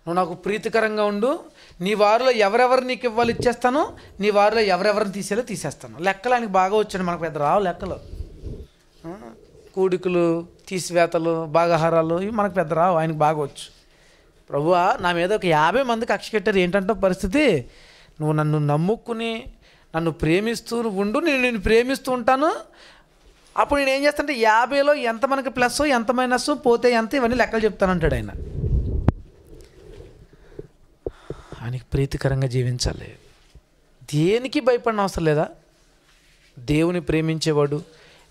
నువ్వు నాకు ప్రీతికరంగా ఉండు. నీ వారిలో ఎవరెవరు నీకు ఇవ్వాలి ఇచ్చేస్తాను? నీ వారిలో ఎవరెవరిని తీసేలో తీసేస్తాను. లెక్కలు ఆయనకు బాగా వచ్చాడు మనకు పెద్ద రావు లెక్కలు. కూడికులు కూడికలు తీసివేతలు బాగాహారాలు ఇవి మనకు పెద్ద రావు ఆయనకు బాగా వచ్చు ప్రభువా నా మీద ఒక యాభై మంది కక్ష కట్టారు. ఏంటంటే పరిస్థితి? నువ్వు నన్ను నమ్ముకుని నన్ను ప్రేమిస్తూ ఉండు నేను నేను ప్రేమిస్తూ ఉంటాను. అప్పుడు నేను ఏం చేస్తానంటే యాభైలో ఎంత మనకి ప్లస్ ఎంత మైనస్ పోతే ఎంత ఇవన్నీ లెక్కలు చెప్తానంటాడు ఆయన. ఆయనకి ప్రీతికరంగా జీవించాలి. దేనికి భయపడిన అవసరం లేదా? దేవుని ప్రేమించేవాడు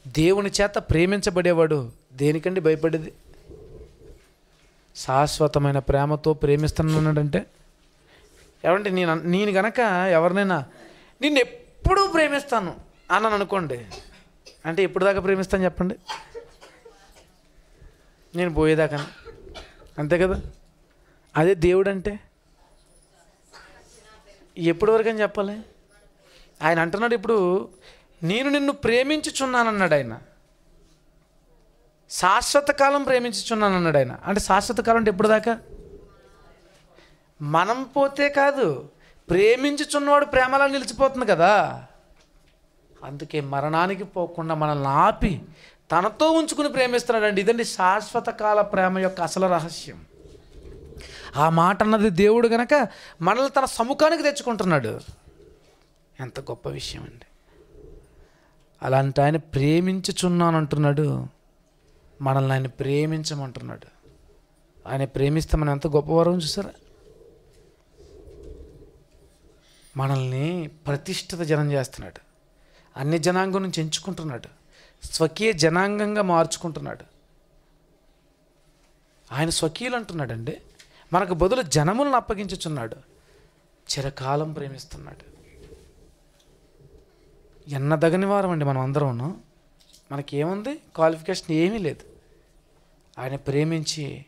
దేవుని చేత ప్రేమించబడేవాడు దేనికండి భయపడేది? శాశ్వతమైన ప్రేమతో ప్రేమిస్తున్నానంటే ఏమంటే నేను నేను గనక ఎవరినైనా నిన్ను ఎప్పుడూ ప్రేమిస్తాను అన్నాను అనుకోండి. అంటే ఎప్పుడు దాకా ప్రేమిస్తాను చెప్పండి? నేను పోయేదాకా అంతే కదా? అదే దేవుడు అంటే ఎప్పటి వరకు అని చెప్పాలి? ఆయన అంటున్నాడు ఇప్పుడు నేను నిన్ను ప్రేమించుచున్నానన్నాడు ఆయన. శాశ్వత కాలం ప్రేమించుచున్నాను అన్నాడు ఆయన. అంటే శాశ్వత కాలం అంటే ఎప్పుడు దాకా? మనం పోతే కాదు ప్రేమించుచున్నవాడు ప్రేమలా నిలిచిపోతుంది కదా. అందుకే మరణానికి పోకుండా మనల్ని ఆపి తనతో ఉంచుకుని ప్రేమిస్తున్నాడండి. ఇదండి శాశ్వత కాల ప్రేమ యొక్క అసలు రహస్యం. ఆ మాట అన్నది దేవుడు గనక మనల్ని తన సముఖానికి తెచ్చుకుంటున్నాడు. ఎంత గొప్ప విషయం అండి అలాంటి ఆయన ప్రేమించుచున్నాను అంటున్నాడు మనల్ని ఆయన ప్రేమించమంటున్నాడు. ఆయన ప్రేమిస్తే మనం ఎంత గొప్పవారం చూసారా? మనల్ని ప్రతిష్ఠిత జనం చేస్తున్నాడు. అన్ని జనాంగం నుంచి ఎంచుకుంటున్నాడు. స్వకీయ జనాంగంగా మార్చుకుంటున్నాడు. ఆయన స్వకీయులు అంటున్నాడండి మనకు బదులు జనములను అప్పగించుచున్నాడు. చిరకాలం ప్రేమిస్తున్నాడు. ఎన్నదగని వారం అండి మనం అందరం మనకేముంది? క్వాలిఫికేషన్ ఏమీ లేదు. ఆయన ప్రేమించి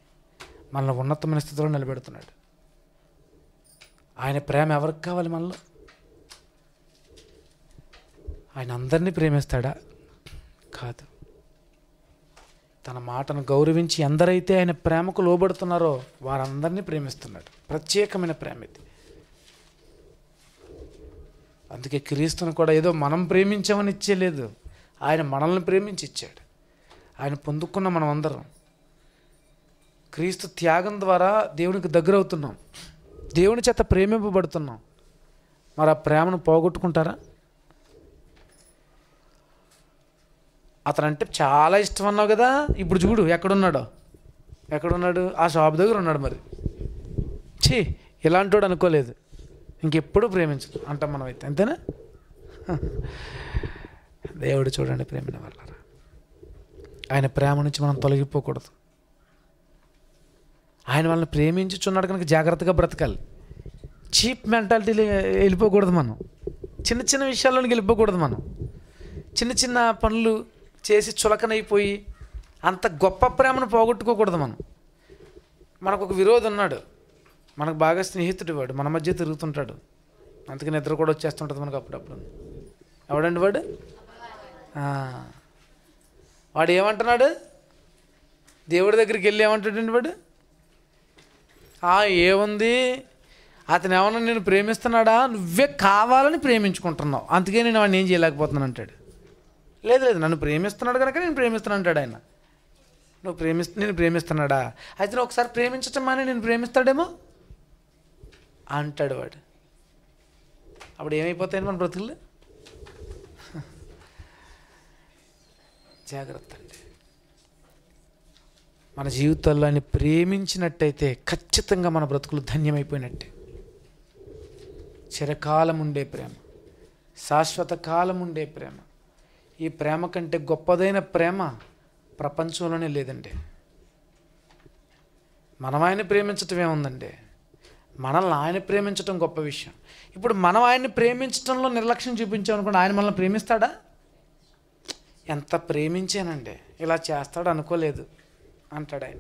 మనల్ని ఉన్నతమైన స్థితిలో నిలబెడుతున్నాడు. ఆయన ప్రేమ ఎవరికి కావాలి మనలో? ఆయన అందరినీ ప్రేమిస్తాడా? కాదు. తన మాటను గౌరవించి ఎందరైతే ఆయన ప్రేమకు లోబడుతున్నారో వారందరినీ ప్రేమిస్తున్నాడు. ప్రత్యేకమైన ప్రేమ ఇది. అందుకే క్రీస్తుని కూడా ఏదో మనం ప్రేమించామని ఇచ్చేలేదు. ఆయన మనల్ని ప్రేమించి ఇచ్చాడు. ఆయన పొందుకున్న మనం అందరం క్రీస్తు త్యాగం ద్వారా దేవునికి దగ్గర అవుతున్నాం దేవుని చేత ప్రేమింపబడుతున్నాం. మరి ఆ ప్రేమను పోగొట్టుకుంటారా? అతనంటే చాలా ఇష్టం అన్నావు కదా. ఇప్పుడు చూడు ఎక్కడున్నాడో. ఎక్కడున్నాడు? ఆ షాప్ దగ్గర ఉన్నాడు మరి. ఛీ ఇలాంటోడు అనుకోలేదు. ఇంకెప్పుడు ప్రేమించదు అంటాం మనం అయితే అంతేనా? దేవుడు చూడండి ప్రేమిన వల్ల ఆయన ప్రేమ నుంచి మనం తొలగిపోకూడదు. ఆయన వాళ్ళని ప్రేమించుచున్నాడు కనుక జాగ్రత్తగా బ్రతకాలి. చీప్ మెంటాలిటీలో వెళ్ళిపోకూడదు మనం. చిన్న చిన్న విషయాల్లోకి వెళ్ళిపోకూడదు మనం. చిన్న చిన్న పనులు చేసి చులకనైపోయి అంత గొప్ప ప్రేమను పోగొట్టుకోకూడదు మనం. మనకు ఒక విరోధి ఉన్నాడు. మనకు బాగా స్నేహితుడు వాడు. మన మధ్య తిరుగుతుంటాడు. అందుకే నిద్ర కూడా వచ్చేస్తుంటుంది మనకు అప్పుడప్పుడు. ఎవడండి వాడు? వాడు ఏమంటున్నాడు? దేవుడి దగ్గరికి వెళ్ళి ఏమంటాడండి వాడు? ఏముంది? అతను ఏమన్నా నేను ప్రేమిస్తున్నాడా? నువ్వే కావాలని ప్రేమించుకుంటున్నావు. అందుకే నేను వాడిని ఏం చేయలేకపోతున్నాను అంటాడు. లేదు లేదు నన్ను ప్రేమిస్తున్నాడు కనుక నేను ప్రేమిస్తున్నాను అంటాడు ఆయన. నువ్వు ప్రేమిస్తు నేను ప్రేమిస్తున్నాడా? అయితే నువ్వు ఒకసారి ప్రేమించటం అని నేను ప్రేమిస్తాడేమో? అంటాడు వాడు. అప్పుడు ఏమైపోతాయండి మన బ్రతుకులు? జాగ్రత్త. మన జీవితాల్లో ఆయన ప్రేమించినట్టయితే ఖచ్చితంగా మన బ్రతుకులు ధన్యమైపోయినట్టే. చిరకాలం ఉండే ప్రేమ శాశ్వత కాలం ఉండే ప్రేమ. ఈ ప్రేమ కంటే గొప్పదైన ప్రేమ ప్రపంచంలోనే లేదండి. మనం ఆయన ప్రేమించటం ఏముందండి? మనల్ని ఆయన ప్రేమించటం గొప్ప విషయం. ఇప్పుడు మనం ఆయన్ని ప్రేమించటంలో నిర్లక్ష్యం చూపించామనుకోండి ఆయన మనల్ని ప్రేమిస్తాడా? ఎంత ప్రేమించానండి. ఇలా చేస్తాడు అనుకోలేదు అంటాడు ఆయన.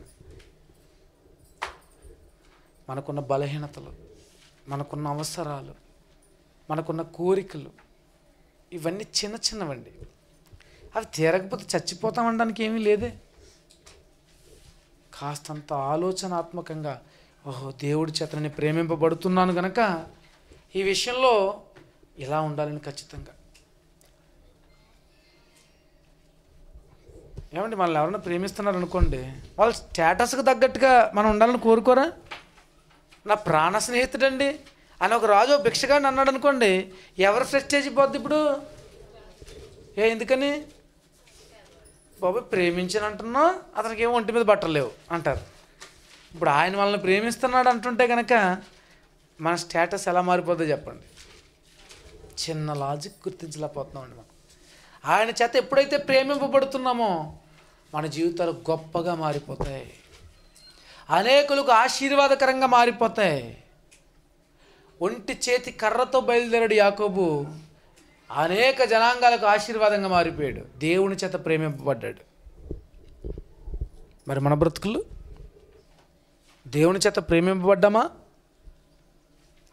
మనకున్న బలహీనతలు మనకున్న అవసరాలు మనకున్న కోరికలు ఇవన్నీ చిన్న చిన్నవండి. అవి తీరకపోతే చచ్చిపోతామనడానికి ఏమీ లేదే. కాస్తంత ఆలోచనాత్మకంగా ఓహో దేవుడి చేత నేను ప్రేమింపబడుతున్నాను గనక ఈ విషయంలో ఇలా ఉండాలని ఖచ్చితంగా. ఏమండి మనల్ని ఎవరైనా ప్రేమిస్తున్నారు అనుకోండి వాళ్ళ స్టేటస్కి తగ్గట్టుగా మనం ఉండాలని కోరుకోరా? నా ప్రాణ స్నేహితుడండి. అని ఒక రాజు ఓ భిక్షగాడిని అన్నాడు అనుకోండి ఎవరు ప్రెస్టేజ్ పోద్ది ఇప్పుడు? ఏ ఎందుకని? బాబు ప్రేమించని అంటున్నా అతనికి ఏమో ఒంటి మీద బట్టలు లేవు అంటారు. ఇప్పుడు ఆయన వాళ్ళని ప్రేమిస్తున్నాడు అంటుంటే కనుక మన స్టేటస్ ఎలా మారిపోద్దో చెప్పండి. చిన్న లాజిక్ గుర్తించలేకపోతున్నామండి మనం. ఆయన చేత ఎప్పుడైతే ప్రేమింపబడుతున్నామో మన జీవితాలు గొప్పగా మారిపోతాయి. అనేకులకు ఆశీర్వాదకరంగా మారిపోతాయి. ఒంటి చేతి కర్రతో బయలుదేరాడు యాకోబు. అనేక జనాంగాలకు ఆశీర్వాదంగా మారిపోయాడు. దేవుని చేత ప్రేమింపబడ్డాడు. మరి మన బ్రతుకులు? దేవుని చేత ప్రేమింపబడ్డామా?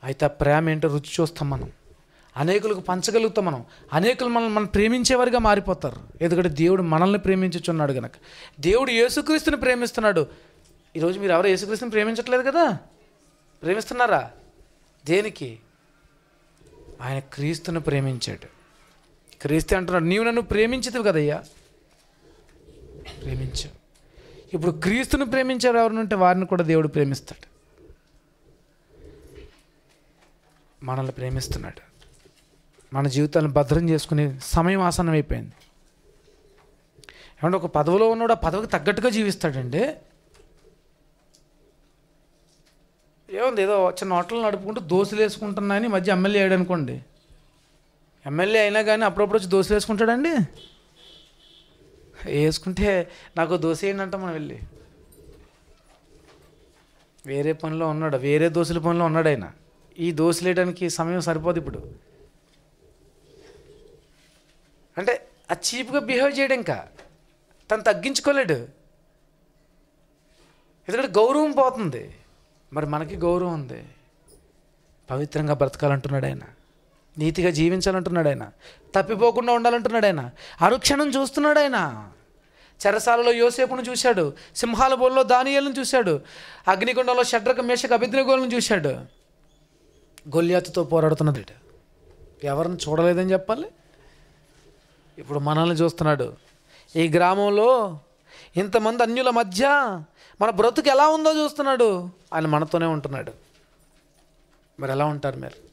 అయితే ఆ ప్రేమ ఏంటో రుచి చూస్తాం మనం. అనేకులకు పంచగలుగుతాం మనం. అనేకులు మనల్ని మనం ప్రేమించేవారిగా మారిపోతారు. ఎందుకంటే దేవుడు మనల్ని ప్రేమించుచున్నాడు గనక. దేవుడు యేసుక్రీస్తుని ప్రేమిస్తున్నాడు. ఈరోజు మీరు ఎవరు యేసుక్రీస్తుని ప్రేమించట్లేదు కదా? ప్రేమిస్తున్నారా? దేనికి? ఆయన క్రీస్తుని ప్రేమించాడు. క్రీస్తు అంటున్నాడు నీవు నన్ను ప్రేమించదు కదయ్యా? ప్రేమించావు ఇప్పుడు క్రీస్తును ప్రేమించారు ఎవరినుంటే వారిని కూడా దేవుడు ప్రేమిస్తాడు. మనల్ని ప్రేమిస్తున్నాడు. మన జీవితాలను భద్రం చేసుకునే సమయం ఆసనం అయిపోయింది. ఏమంటే ఒక పదవిలో ఉన్నాడు ఆ పదవికి తగ్గట్టుగా జీవిస్తాడండి. ఏముంది ఏదో చిన్న హోటల్ నడుపుకుంటూ దోశలు వేసుకుంటున్నా అని మధ్య ఎమ్మెల్యే అయ్యాడు అనుకోండి. ఎమ్మెల్యే అయినా కానీ అప్పుడప్పుడు వచ్చి దోశలు వేసుకుంటాడండి? వేసుకుంటే నాకు దోశ వేయండి అంట మనం వెళ్ళి. వేరే పనిలో ఉన్నాడు వేరే దోశల పనిలో ఉన్నాడు ఆయన. ఈ దోశలు వేయడానికి సమయం సరిపోదు ఇప్పుడు. అంటే ఆ చీప్గా బిహేవ్ చేయడం ఇంకా తను తగ్గించుకోలేడు. ఎందుకంటే గౌరవం పోతుంది. మరి మనకి గౌరవం ఉంది. పవిత్రంగా బ్రతకాలంటున్నాడు ఆయన. నీతిగా జీవించాలంటున్నాడు ఆయన. తప్పిపోకుండా ఉండాలంటున్నాడు ఆయన. అనుక్షణం చూస్తున్నాడు ఆయన. చెరసాలలో యోసేపును చూశాడు. సింహాల బోల్లో దానియేలను చూశాడు. అగ్నిగుండంలో షడ్రక మేషక అభిద్రగోలను చూశాడు. గొల్యాతుతో పోరాడుతున్నాడు ఎవరిని చూడలేదని చెప్పాలి? ఇప్పుడు మనల్ని చూస్తున్నాడు. ఈ గ్రామంలో ఇంతమంది అన్యుల మధ్య మన బ్రతుకు ఎలా ఉందో చూస్తున్నాడు. ఆయన మనతోనే ఉంటున్నాడు. మరి ఎలా ఉంటారు మీరు?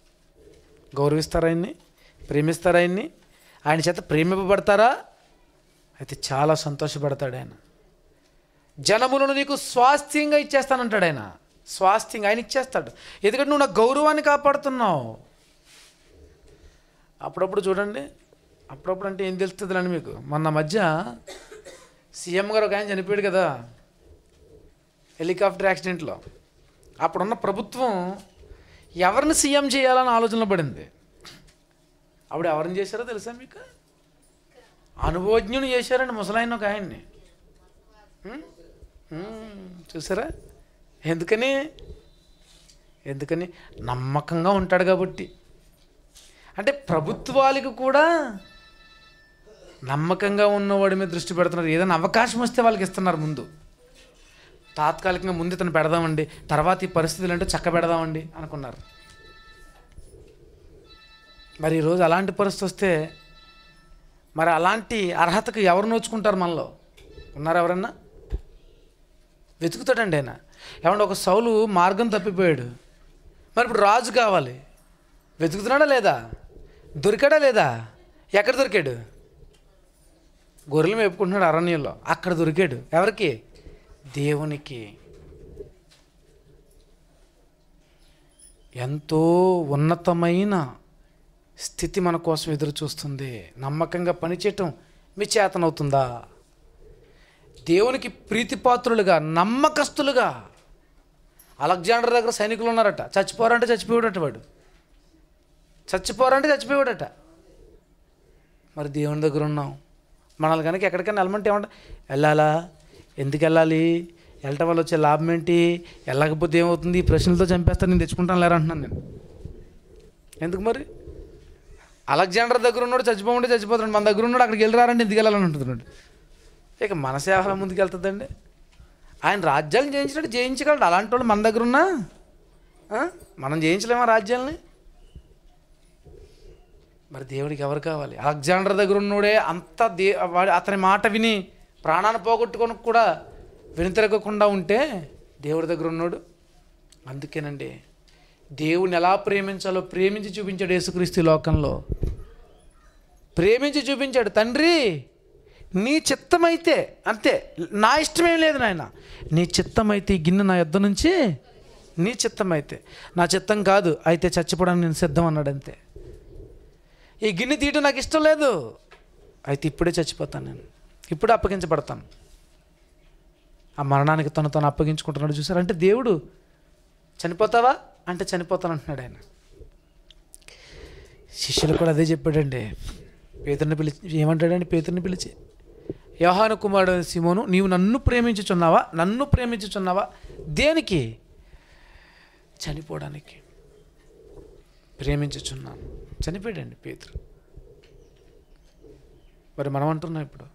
గౌరవిస్తారు ఆయన్ని? ప్రేమిస్తారు ఆయన్ని? ఆయన చేత ప్రేమింపబడతారా? అయితే చాలా సంతోషపడతాడు ఆయన. జనములను నీకు స్వాస్థ్యంగా ఇచ్చేస్తానంటాడు ఆయన. స్వాస్థ్యంగా ఆయన ఇచ్చేస్తాడు. ఎందుకంటే నువ్వు నా గౌరవాన్ని కాపాడుతున్నావు. అప్పుడప్పుడు చూడండి అప్పుడప్పుడు అంటే ఏం తెలుస్తుందండి మీకు? మొన్న మధ్య సీఎం గారు ఒక ఆయన చనిపోయాడు కదా హెలికాప్టర్ యాక్సిడెంట్లో. అప్పుడున్న ప్రభుత్వం ఎవరిని సీఎం చేయాలని ఆలోచనలో పడింది. అప్పుడు ఎవరిని చేశారో తెలుసా మీకు? అనుభవజ్ఞుని చేశారండి ముసలాయన ఒక ఆయన్ని. చూసారా? ఎందుకని? ఎందుకని? నమ్మకంగా ఉంటాడు కాబట్టి. అంటే ప్రభుత్వాలకు కూడా నమ్మకంగా ఉన్నవాడి మీద దృష్టి పెడుతున్నారు. ఏదైనా అవకాశం వస్తే వాళ్ళకి ఇస్తున్నారు ముందు. తాత్కాలికంగా ముందు ఇతను పెడదామండి. తర్వాత ఈ పరిస్థితులు అంటే చక్క పెడదామండి అనుకున్నారు. మరి ఈరోజు అలాంటి పరిస్థితి వస్తే మరి అలాంటి అర్హతకు ఎవరు నోచుకుంటారు మనలో? ఉన్నారు ఎవరన్నా? వెతుకుతాడండి ఆయన. ఏమంటే ఒక సౌలు మార్గం తప్పిపోయాడు. మరి ఇప్పుడు రాజు కావాలి. వెతుకుతున్నాడా లేదా? దొరికాడా లేదా? ఎక్కడ దొరికాడు? గొర్రెలు మేపుకుంటున్నాడు అరణ్యంలో. అక్కడ దొరికాడు. ఎవరికి? దేవునికి. ఎంతో ఉన్నతమైన స్థితి మన కోసం ఎదురు చూస్తుంది. నమ్మకంగా పనిచేయటం మీ చేతనవుతుందా? దేవునికి ప్రీతిపాత్రులుగా నమ్మకస్తులుగా. అలెగ్జాండర్ దగ్గర సైనికులు ఉన్నారట. చచ్చిపోరంటే చచ్చిపోయాడట వాడు. చచ్చిపోరంటే చచ్చిపోయాడట మరి దేవుని దగ్గర ఉన్నాం. మనల్ని కనుక ఎక్కడికైనా వెళ్ళమంటే ఏమంట వెళ్ళాలా? ఎందుకు వెళ్ళాలి? వెళ్ళటం వల్ల వచ్చే లాభం ఏంటి? వెళ్ళకపోతే ఏమవుతుంది? ఈ ప్రశ్నలతో చంపేస్తాను నేను తెచ్చుకుంటాను లేరంటున్నాను నేను. ఎందుకు మరి? అలెగ్జాండర్ దగ్గర ఉన్నాడు చచ్చిపోమంటే చచ్చిపోతున్నాడు మన దగ్గర ఉన్నాడు అక్కడికి వెళ్ళరారంటే ఎందుకు వెళ్ళాలని ఉంటున్నాడు ఇక మన సేవల ముందుకు వెళ్తుందండి. ఆయన రాజ్యాలను జయించినట్టు జయించగలడు. అలాంటి వాళ్ళు మన దగ్గర ఉన్నా మనం జయించలేమా రాజ్యాలని? మరి దేవుడికి ఎవరు కావాలి? అలెగ్జాండర్ దగ్గర ఉన్నోడే అంత దే వాడి అతని మాట విని ప్రాణాన్ని పోగొట్టుకొని కూడా వెనుతిరగకుండా ఉంటే దేవుడి దగ్గర ఉన్నాడు. అందుకేనండి దేవుని ఎలా ప్రేమించాలో ప్రేమించి చూపించాడు యేసుక్రీస్తు లోకంలో. ప్రేమించి చూపించాడు. తండ్రి నీ చిత్తమైతే అంతే నా ఇష్టమేం లేదు నాయన. నీ చిత్తమైతే ఈ గిన్నె నా యొద్ద నుంచి నీ చిత్తమైతే. నా చిత్తం కాదు అయితే చచ్చిపోవడానికి నేను సిద్ధం అన్నాడు అంతే ఈ గిన్నె తీయటం నాకు ఇష్టం లేదు. అయితే ఇప్పుడే చచ్చిపోతాను నేను. ఇప్పుడే అప్పగించబడతాను. ఆ మరణానికి తను తను అప్పగించుకుంటున్నాడు చూసారు? అంటే దేవుడు చనిపోతావా? అంటే చనిపోతాను అంటున్నాడు ఆయన. శిష్యులు కూడా అదే చెప్పాడండి. పేతుర్ని పిలిచి ఏమంటాడండి? పేతుర్ని పిలిచి వ్యవహార కుమారుడు సిమోను నీవు నన్ను ప్రేమించుచున్నావా? నన్ను ప్రేమించుచున్నావా? దేనికి? చనిపోవడానికి ప్రేమించుచున్నాను. చనిపోయాడండి పేతురు. మరి మనం అంటున్నాం ఇప్పుడు.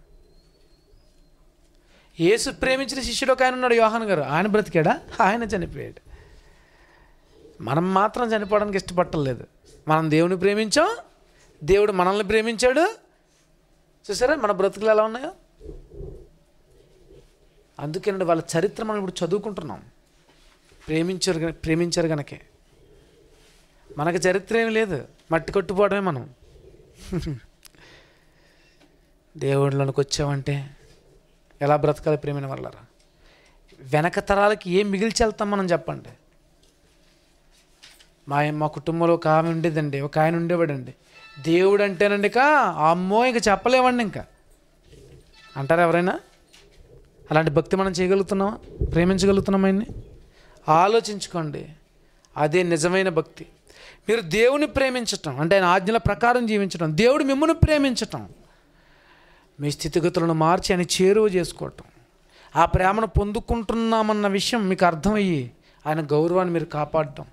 యేసు ప్రేమించిన శిష్యుడు ఒక ఆయన ఉన్నాడు యోహాన్ గారు. ఆయన బ్రతికాడా? ఆయన చనిపోయాడు. మనం మాత్రం చనిపోవడానికి ఇష్టపట్టలేదు మనం దేవుని ప్రేమించాం దేవుడు మనల్ని ప్రేమించాడు. చూసారా? మన బ్రతుకులు ఎలా ఉన్నాయో? అందుకేనండి వాళ్ళ చరిత్ర మనం ఇప్పుడు చదువుకుంటున్నాం. ప్రేమించారు ప్రేమించారు గనకే. మనకు చరిత్ర ఏమి లేదు. మట్టి కొట్టుపోవడమే మనం. దేవుడిలోనికి వచ్చామంటే ఎలా బ్రతకాలి ప్రేమైన వాళ్ళరా? వెనక తరాలకి ఏం మిగిల్చి వెళ్తాం మనం చెప్పండి. మా మా కుటుంబంలో ఒక ఆమె ఉండేదండి ఒక ఆయన ఉండేవాడండి. దేవుడు అంటేనండి ఇక అమ్మో ఇంక చెప్పలేమండి ఇంకా. అంటారా ఎవరైనా? అలాంటి భక్తి మనం చేయగలుగుతున్నామా? ప్రేమించగలుగుతున్నామా ఆయన్ని? ఆలోచించుకోండి. అదే నిజమైన భక్తి. మీరు దేవుని ప్రేమించటం అంటే ఆయన ఆజ్ఞల ప్రకారం జీవించటం దేవుడు మిమ్మల్ని ప్రేమించటం మీ స్థితిగతులను మార్చి ఆయన చేరువ చేసుకోవటం. ఆ ప్రేమను పొందుకుంటున్నామన్న విషయం మీకు అర్థమయ్యి ఆయన గౌరవాన్ని మీరు కాపాడటం.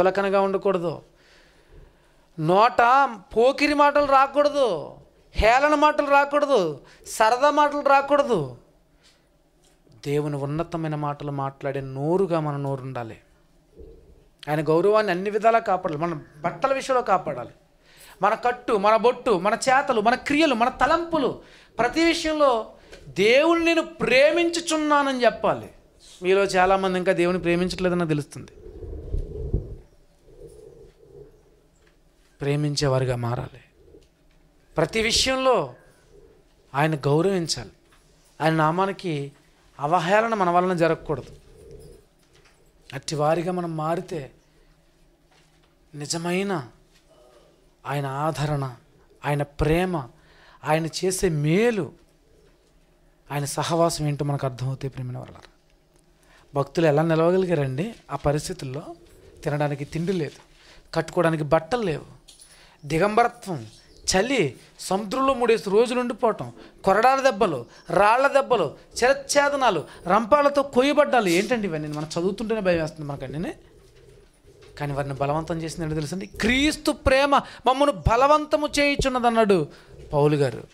చులకనగా ఉండకూడదు. నోట పోకిరి మాటలు రాకూడదు. హేళన మాటలు రాకూడదు. సరదా మాటలు రాకూడదు. దేవుని ఉన్నతమైన మాటలు మాట్లాడే నోరుగా మన నోరు ఉండాలి ఆయన గౌరవాన్ని అన్ని విధాలా కాపాడాలి. మన బట్టల విషయంలో కాపాడాలి. మన కట్టు మన బొట్టు మన చేతలు మన క్రియలు మన తలంపులు ప్రతి విషయంలో దేవుని నేను ప్రేమించుచున్నానని చెప్పాలి. మీలో చాలామంది ఇంకా దేవుని ప్రేమించట్లేదని తెలుస్తుంది. ప్రేమించేవారిగా మారాలి. ప్రతి విషయంలో ఆయన గౌరవించాలి. ఆయన నామానికి అవహేళన మన వలన జరగకూడదు. అట్టి వారిగా మనం మారితే నిజమైన ఆయన ఆదరణ ఆయన ప్రేమ ఆయన చేసే మేలు ఆయన సహవాసం ఏంటో మనకు అర్థమవుతాయి ప్రేమిన వాళ్ళ భక్తులు ఎలా నిలవగలిగారండి? ఆ పరిస్థితుల్లో తినడానికి తిండి లేదు కట్టుకోవడానికి బట్టలు లేవు దిగంబరత్వం చలి సముద్రంలో మూడేసి రోజులు ఉండిపోవటం కొరడాల దెబ్బలు రాళ్ళ దెబ్బలు చిరఛేదనాలు రంపాలతో కొయ్యబడ్డాలు ఏంటండి ఇవన్నీ? మనం చదువుతుంటేనే భయం వేస్తుంది మనకండి కానీ వారిని బలవంతం చేసింది ఏంటో తెలుసండి క్రీస్తు ప్రేమ మమ్మను బలవంతము చేయించున్నదన్నాడు పౌలు గారు.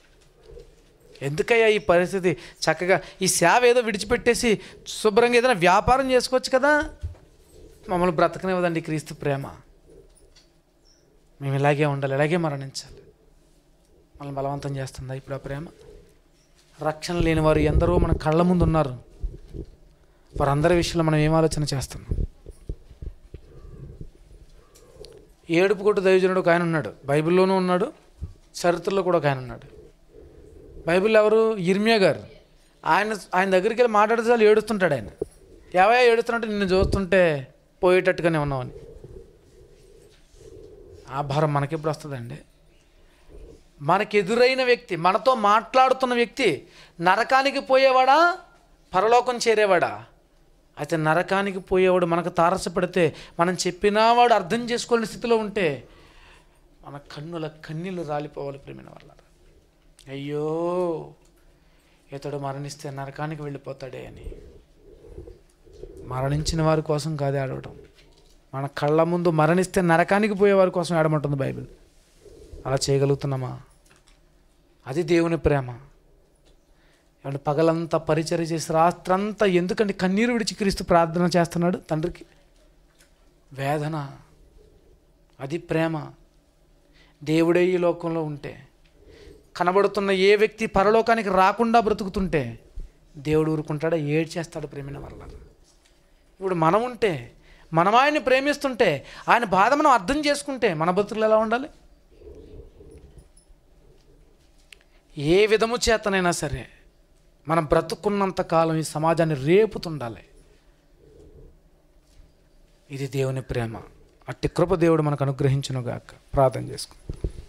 ఎందుకయ్యా ఈ పరిస్థితి? చక్కగా ఈ సేవ ఏదో విడిచిపెట్టేసి శుభ్రంగా ఏదైనా వ్యాపారం చేసుకోవచ్చు కదా? మమ్మల్ని బ్రతకనివ్వదండి క్రీస్తు ప్రేమ. మేము ఇలాగే ఉండాలి ఇలాగే మరణించాలి. మనల్ని బలవంతం చేస్తుందా ఇప్పుడు ఆ ప్రేమ? రక్షణ లేని వారు ఎందరో మన కళ్ళ ముందు ఉన్నారు. వారందరి విషయంలో మనం ఏం ఆలోచన చేస్తున్నాం? ఏడుపు కొట్టు దైవజనుడు ఒక ఆయన ఉన్నాడు. బైబిల్లోనూ ఉన్నాడు. చరిత్రలో కూడా ఒక ఆయన ఉన్నాడు. బైబిల్ ఎవరు? ఇర్మియా గారు. ఆయన ఆయన దగ్గరికి వెళ్ళి మాట్లాడితే చాలు ఏడుస్తుంటాడు ఆయన. ఏవయా ఏడుస్తున్నట్టు నిన్ను చూస్తుంటే పోయేటట్టుగానే ఉన్నావని. ఆ భారం మనకెప్పుడు వస్తుందండి? మనకి ఎదురైన వ్యక్తి మనతో మాట్లాడుతున్న వ్యక్తి నరకానికి పోయేవాడా? పరలోకం చేరేవాడా? అయితే నరకానికి పోయేవాడు మనకు తారసపడితే మనం చెప్పినా వాడు అర్థం చేసుకోలేని స్థితిలో ఉంటే మన కన్నుల కన్నీళ్ళు రాలిపోవాలి ప్రేమిన వాళ్ళ. అయ్యో ఇతడు మరణిస్తే నరకానికి వెళ్ళిపోతాడే అని. మరణించిన వారి కోసం కాదే ఆడవటం. మన కళ్ళ ముందు మరణిస్తే నరకానికి పోయే వారి కోసం ఆడమంటుంది బైబిల్. అలా చేయగలుగుతున్నామా? అది దేవుని ప్రేమ. ఏమంటే పగలంతా పరిచర్య చేసి రాత్రంతా ఎందుకంటే కన్నీరు విడిచి క్రీస్తు ప్రార్థన చేస్తున్నాడు? తండ్రికి వేదన అది ప్రేమ. దేవుడే ఈ లోకంలో ఉంటే కనబడుతున్న ఏ వ్యక్తి పరలోకానికి రాకుండా బ్రతుకుతుంటే దేవుడు ఊరుకుంటాడా? ఏడ్ చేస్తాడు ప్రేమిన వల్ల ఇప్పుడు మనం ఉంటే మనం ఆయన్ని ప్రేమిస్తుంటే ఆయన బాధ మనం అర్థం చేసుకుంటే మన బతుకులు ఎలా ఉండాలి? ఏ విధము చేతనైనా సరే మనం బ్రతుకున్నంత కాలం ఈ సమాజాన్ని రేపుతుండాలి. ఇది దేవుని ప్రేమ. అట్టి కృప దేవుడు మనకు అనుగ్రహించునుగాక. ప్రార్థన చేసుకుంటాం